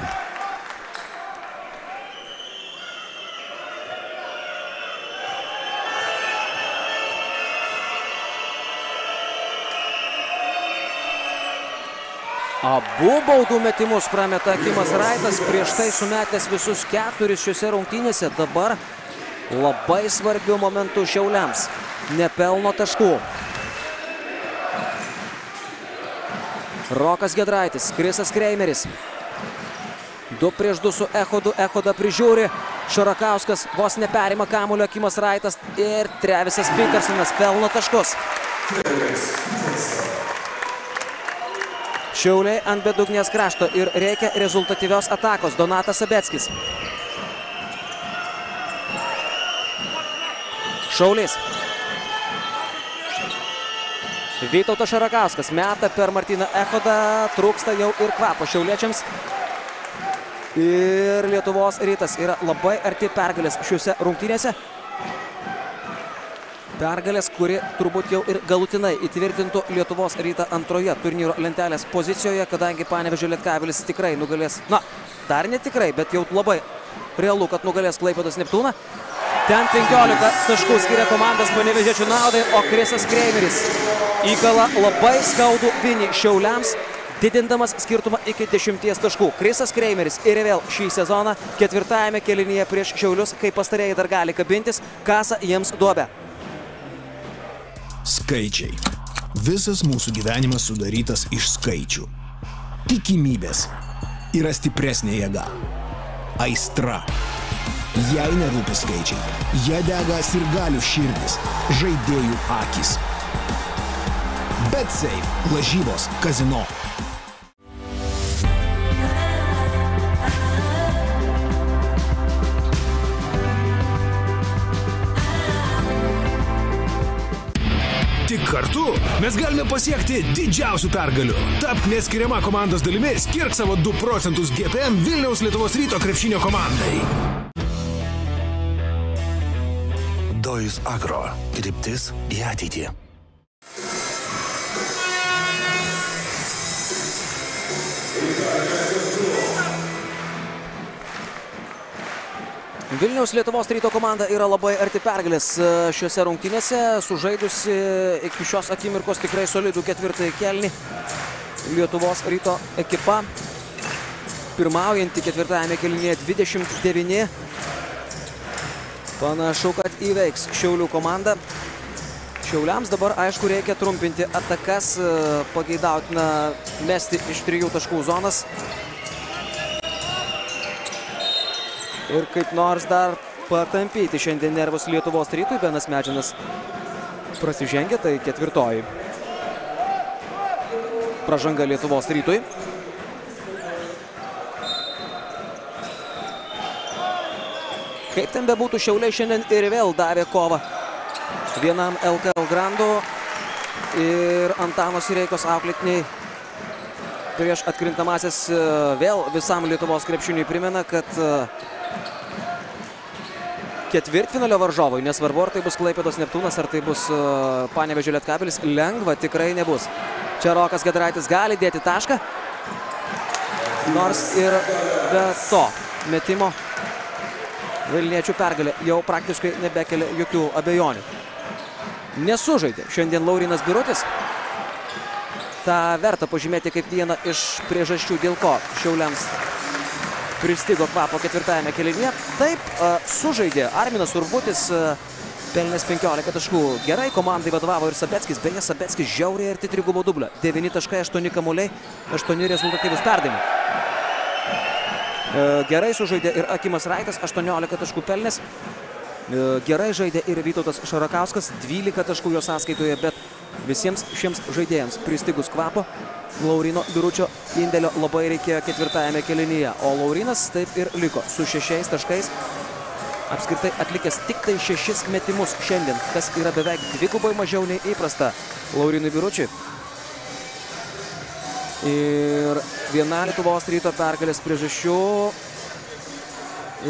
S1: Abu baudų metimus prameta Akimas Raitas, prieš tai sumetęs visus keturis šiuose rungtynėse, dabar labai svarbių momentų Šiauliams. Nepelno taškų. Rokas Gedraitis, Krisas Kreimeris. Du prieš du su Echodu, Echodą prižiūri. Šarakauskas vos neperima kamulio Akimas Raitas ir Trevisas Petersonas pelno taškus. Šiauliai ant bedugnės krašto ir reikia rezultatyvios atakos. Donatas Sabeckis. Šaulys. Vytautas Šarakauskas meta per Martyną Echodą. Trūksta jau ir kvapo šiauliečiams. Ir Lietuvos rytas yra labai arti pergalės šiuose rungtynėse. Pergalės, kuri turbūt jau ir galutinai įtvirtintų Lietuvos rytą antroje turnyro lentelės pozicijoje, kadangi Panevežio Lietkabilis tikrai nugalės, na, dar netikrai, bet jau labai realu, kad nugalės Klaipėdos Neptūną. Ten 15 taškų skiria komandas Panevežiečių naudai, o Krisas Kreimeris įkala labai skaudų vinį Šiauliams, didindamas skirtumą iki 10 taškų. Krisas Kreimeris ir vėl šį sezoną ketvirtajame kelinyje prieš Šiaulius, kai pastarėjai dar gali kabintis, kasa jiems duobę.
S16: Skaičiai. Visas mūsų gyvenimas sudarytas iš skaičių. Tikimybės yra stipresnė jėga. Aistra. Jei nerūpi skaičiai, jie dega sirgalių širdis, žaidėjų akis. BetSafe lažybos kazino. Tik kartu mes galime pasiekti didžiausių pergalių. Tapk neskiriama komandos dalimi, skirk savo 2 procentus GPM Vilniaus Lietuvos ryto krepšinio komandai.
S22: Dojus Agro. Kryptis į ateitį.
S1: Vilniaus Lietuvos ryto komanda yra labai arti pergalės e, šiuose rungtynėse, sužaidusi iki šios akimirkos tikrai solidų ketvirtąjį kelnį. Lietuvos ryto ekipa pirmaujanti ketvirtajame kelnyje 29. Panašu, kad įveiks Šiaulių komandą. Šiauliams dabar, aišku, reikia trumpinti atakas, e, pageidautina mesti iš trijų taškų zonas. Ir kaip nors dar patampyti šiandien nervus Lietuvos rytui. Benas Medžinas prasižengė, tai ketvirtoji pražanga Lietuvos rytui. Kaip ten bebūtų, Šiauliai šiandien ir vėl davė kovą vienam LKL grandu ir Antanos Reikos auklėtiniai prieš atkrintamasis vėl visam Lietuvos krepšiniui primena, kad ketvirtfinalio varžovui, nesvarbu ar tai bus Klaipėdos Neptūnas, ar tai bus Panevežio Lietkabilis, lengva tikrai nebus. Čia Rokas Gedraitis gali dėti tašką, nors ir be to metimo Vilniečių pergalė jau praktiškai nebekelia jokių abejonių. Nesužaidė šiandien Laurinas Birutis. tą verta pažymėti kaip vieną iš priežasčių, dėl ko Šiauliams pristigo kvapo ketvirtajame kelinyje. Taip, a, sužaidė Arminas Urbutis, a, pelnęs 15 taškų. Gerai komandai vadovavo ir Sabeckis, beje, Sabeckis žiauriai arti trigubo dublio. 9.8 kamuoliai, 8 rezultatyvus perdimai. E, Gerai sužaidė ir Akimas Raitas, 18 taškų pelnęs. E, Gerai žaidė ir Vytautas Šarakauskas, 12 taškų jo sąskaitoje, bet visiems šiems žaidėjams pristigus kvapo, Laurino Biručio indėlio labai reikėjo ketvirtajame kelinyje, o Laurinas taip ir liko su šešiais taškais, apskritai atlikęs tik tai šešis metimus šiandien, kas yra beveik dvigubai mažiau nei įprasta Laurinui Biručiui. Ir viena Lietuvos ryto pergalės priežasčių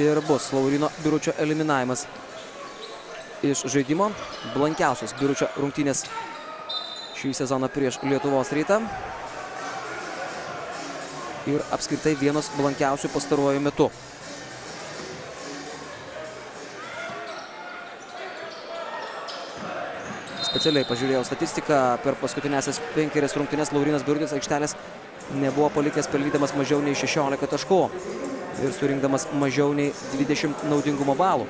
S1: ir bus Laurino Biručio eliminavimas iš žaidimo. Blankiausios Biručio rungtynės šį sezoną prieš Lietuvos rytą. Ir apskritai vienas blankiausių pastaruoju metu. Specialiai pažiūrėjau statistiką per paskutinėsias penkerias rungtynės Laurinas Birutis aikštelės nebuvo palikęs pelnydamas mažiau nei 16 taškų ir surinkdamas mažiau nei 20 naudingumo balų.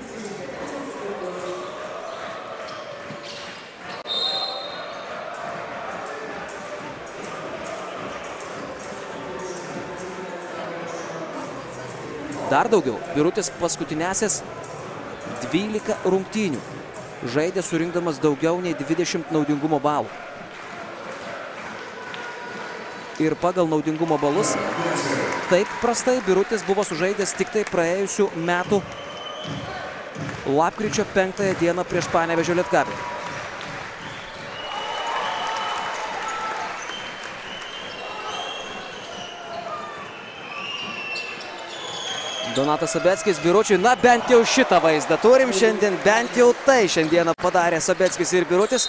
S1: Dar daugiau. Birutis paskutinėsias 12 rungtynių žaidė surinkdamas daugiau nei 20 naudingumo balų. Ir pagal naudingumo balus taip prastai Birutis buvo sužaidęs tik tai praėjusių metų lapkričio 5 dieną prieš Panevežio Lietkabį. Donatas Sabeckis Biručiui, na bent jau šitą vaizdą turim šiandien, bent jau tai šiandieną padarė Sabeckis ir Birutis.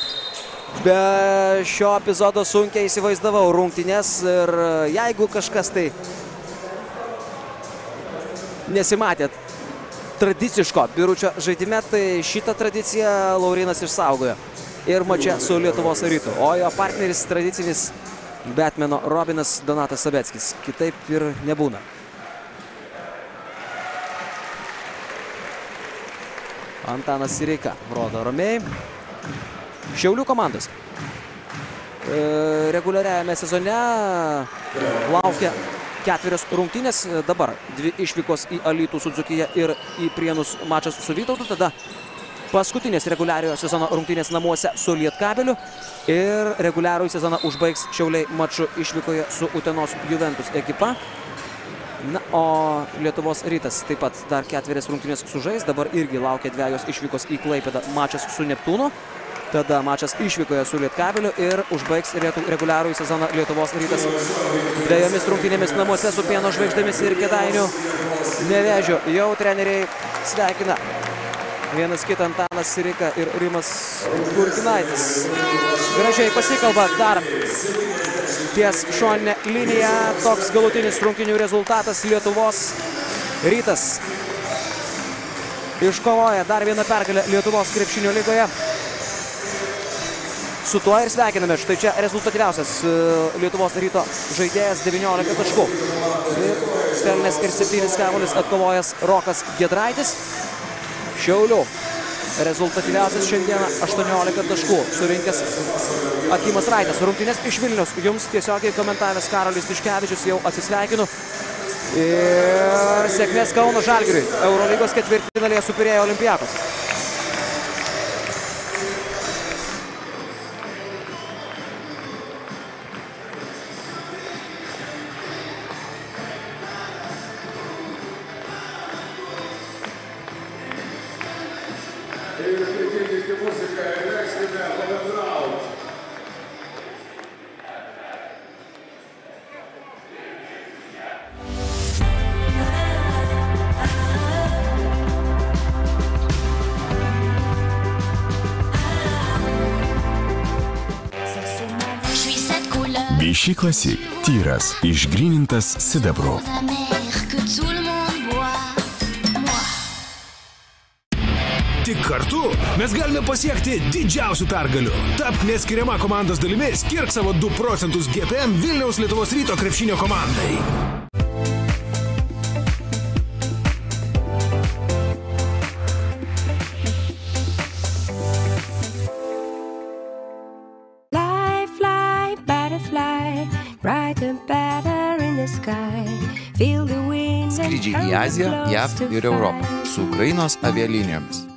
S1: Be šio epizodo sunkiai įsivaizdavau rungtynės ir jeigu kažkas tai nesimatė tradiciško Biručio žaidime, tai šitą tradiciją Laurinas išsaugojo ir mačia su Lietuvos rytu. O jo partneris tradicinis Batmano Robinas Donatas Sabeckis. Kitaip ir nebūna. Antanas Sireika rodo ramiai. Šiaulių komandos. E, reguliariajame sezone laukia ketverios rungtynės. Dabar dvi išvykos į Alytų su Dzukyje ir į Prienus mačas su Vytautu. Tada paskutinės reguliariojo sezono rungtynės namuose su Lietkabeliu. Ir reguliarųjį sezoną užbaigs Šiauliai maču išvykoje su Utenos Juventus ekipa. Na, o Lietuvos rytas taip pat dar ketverias rungtynės sužais. Dabar irgi laukia dviejos išvykos į Klaipėdą mačas su Neptūnu. Tada mačas išvykoje su Lietkabeliu ir užbaigs reguliarųjį sezoną Lietuvos rytas dviejomis rungtynėmis namuose su pieno žvaigždėmis ir kėdainių nevežiu. Jau treneriai sveikina vienas kitą Antanas Sirika ir Rimas Gurkinaitis. Gražiai pasikalba dar ties šoninę liniją. Toks galutinis rungtynių rezultatas Lietuvos rytas. Iškovoja dar vieną pergalę Lietuvos krepšinio lygoje. Su tuo ir sveikiname. Štai čia rezultatyviausias Lietuvos ryto žaidėjas 19 taškų. Ir pelnės ir 7 kamuolius atkovojęs Rokas Gedraitis. Šiaulių rezultatyviausias šiandieną 18 taškų surinkęs Akimas Raitas. Rungtynės iš Vilnius jums tiesiogiai komentavęs Karolis Tiškevičius jau atsisveikinu. Ir sėkmės Kauno Žalgiriui. Eurolygos ketvirtfinalėje su Pirėjo Olimpiakos.
S19: Vichy Classic. Tyras, išgrynintas sidabru.
S16: Tik kartu mes galime pasiekti didžiausių pergalių. Tapk neskiriama komandos dalimi, skirk savo 2 procentus GPM Vilniaus Lietuvos ryto krepšinio komandai.
S21: Aziją, JAV ir Europą su Ukrainos avialinijomis.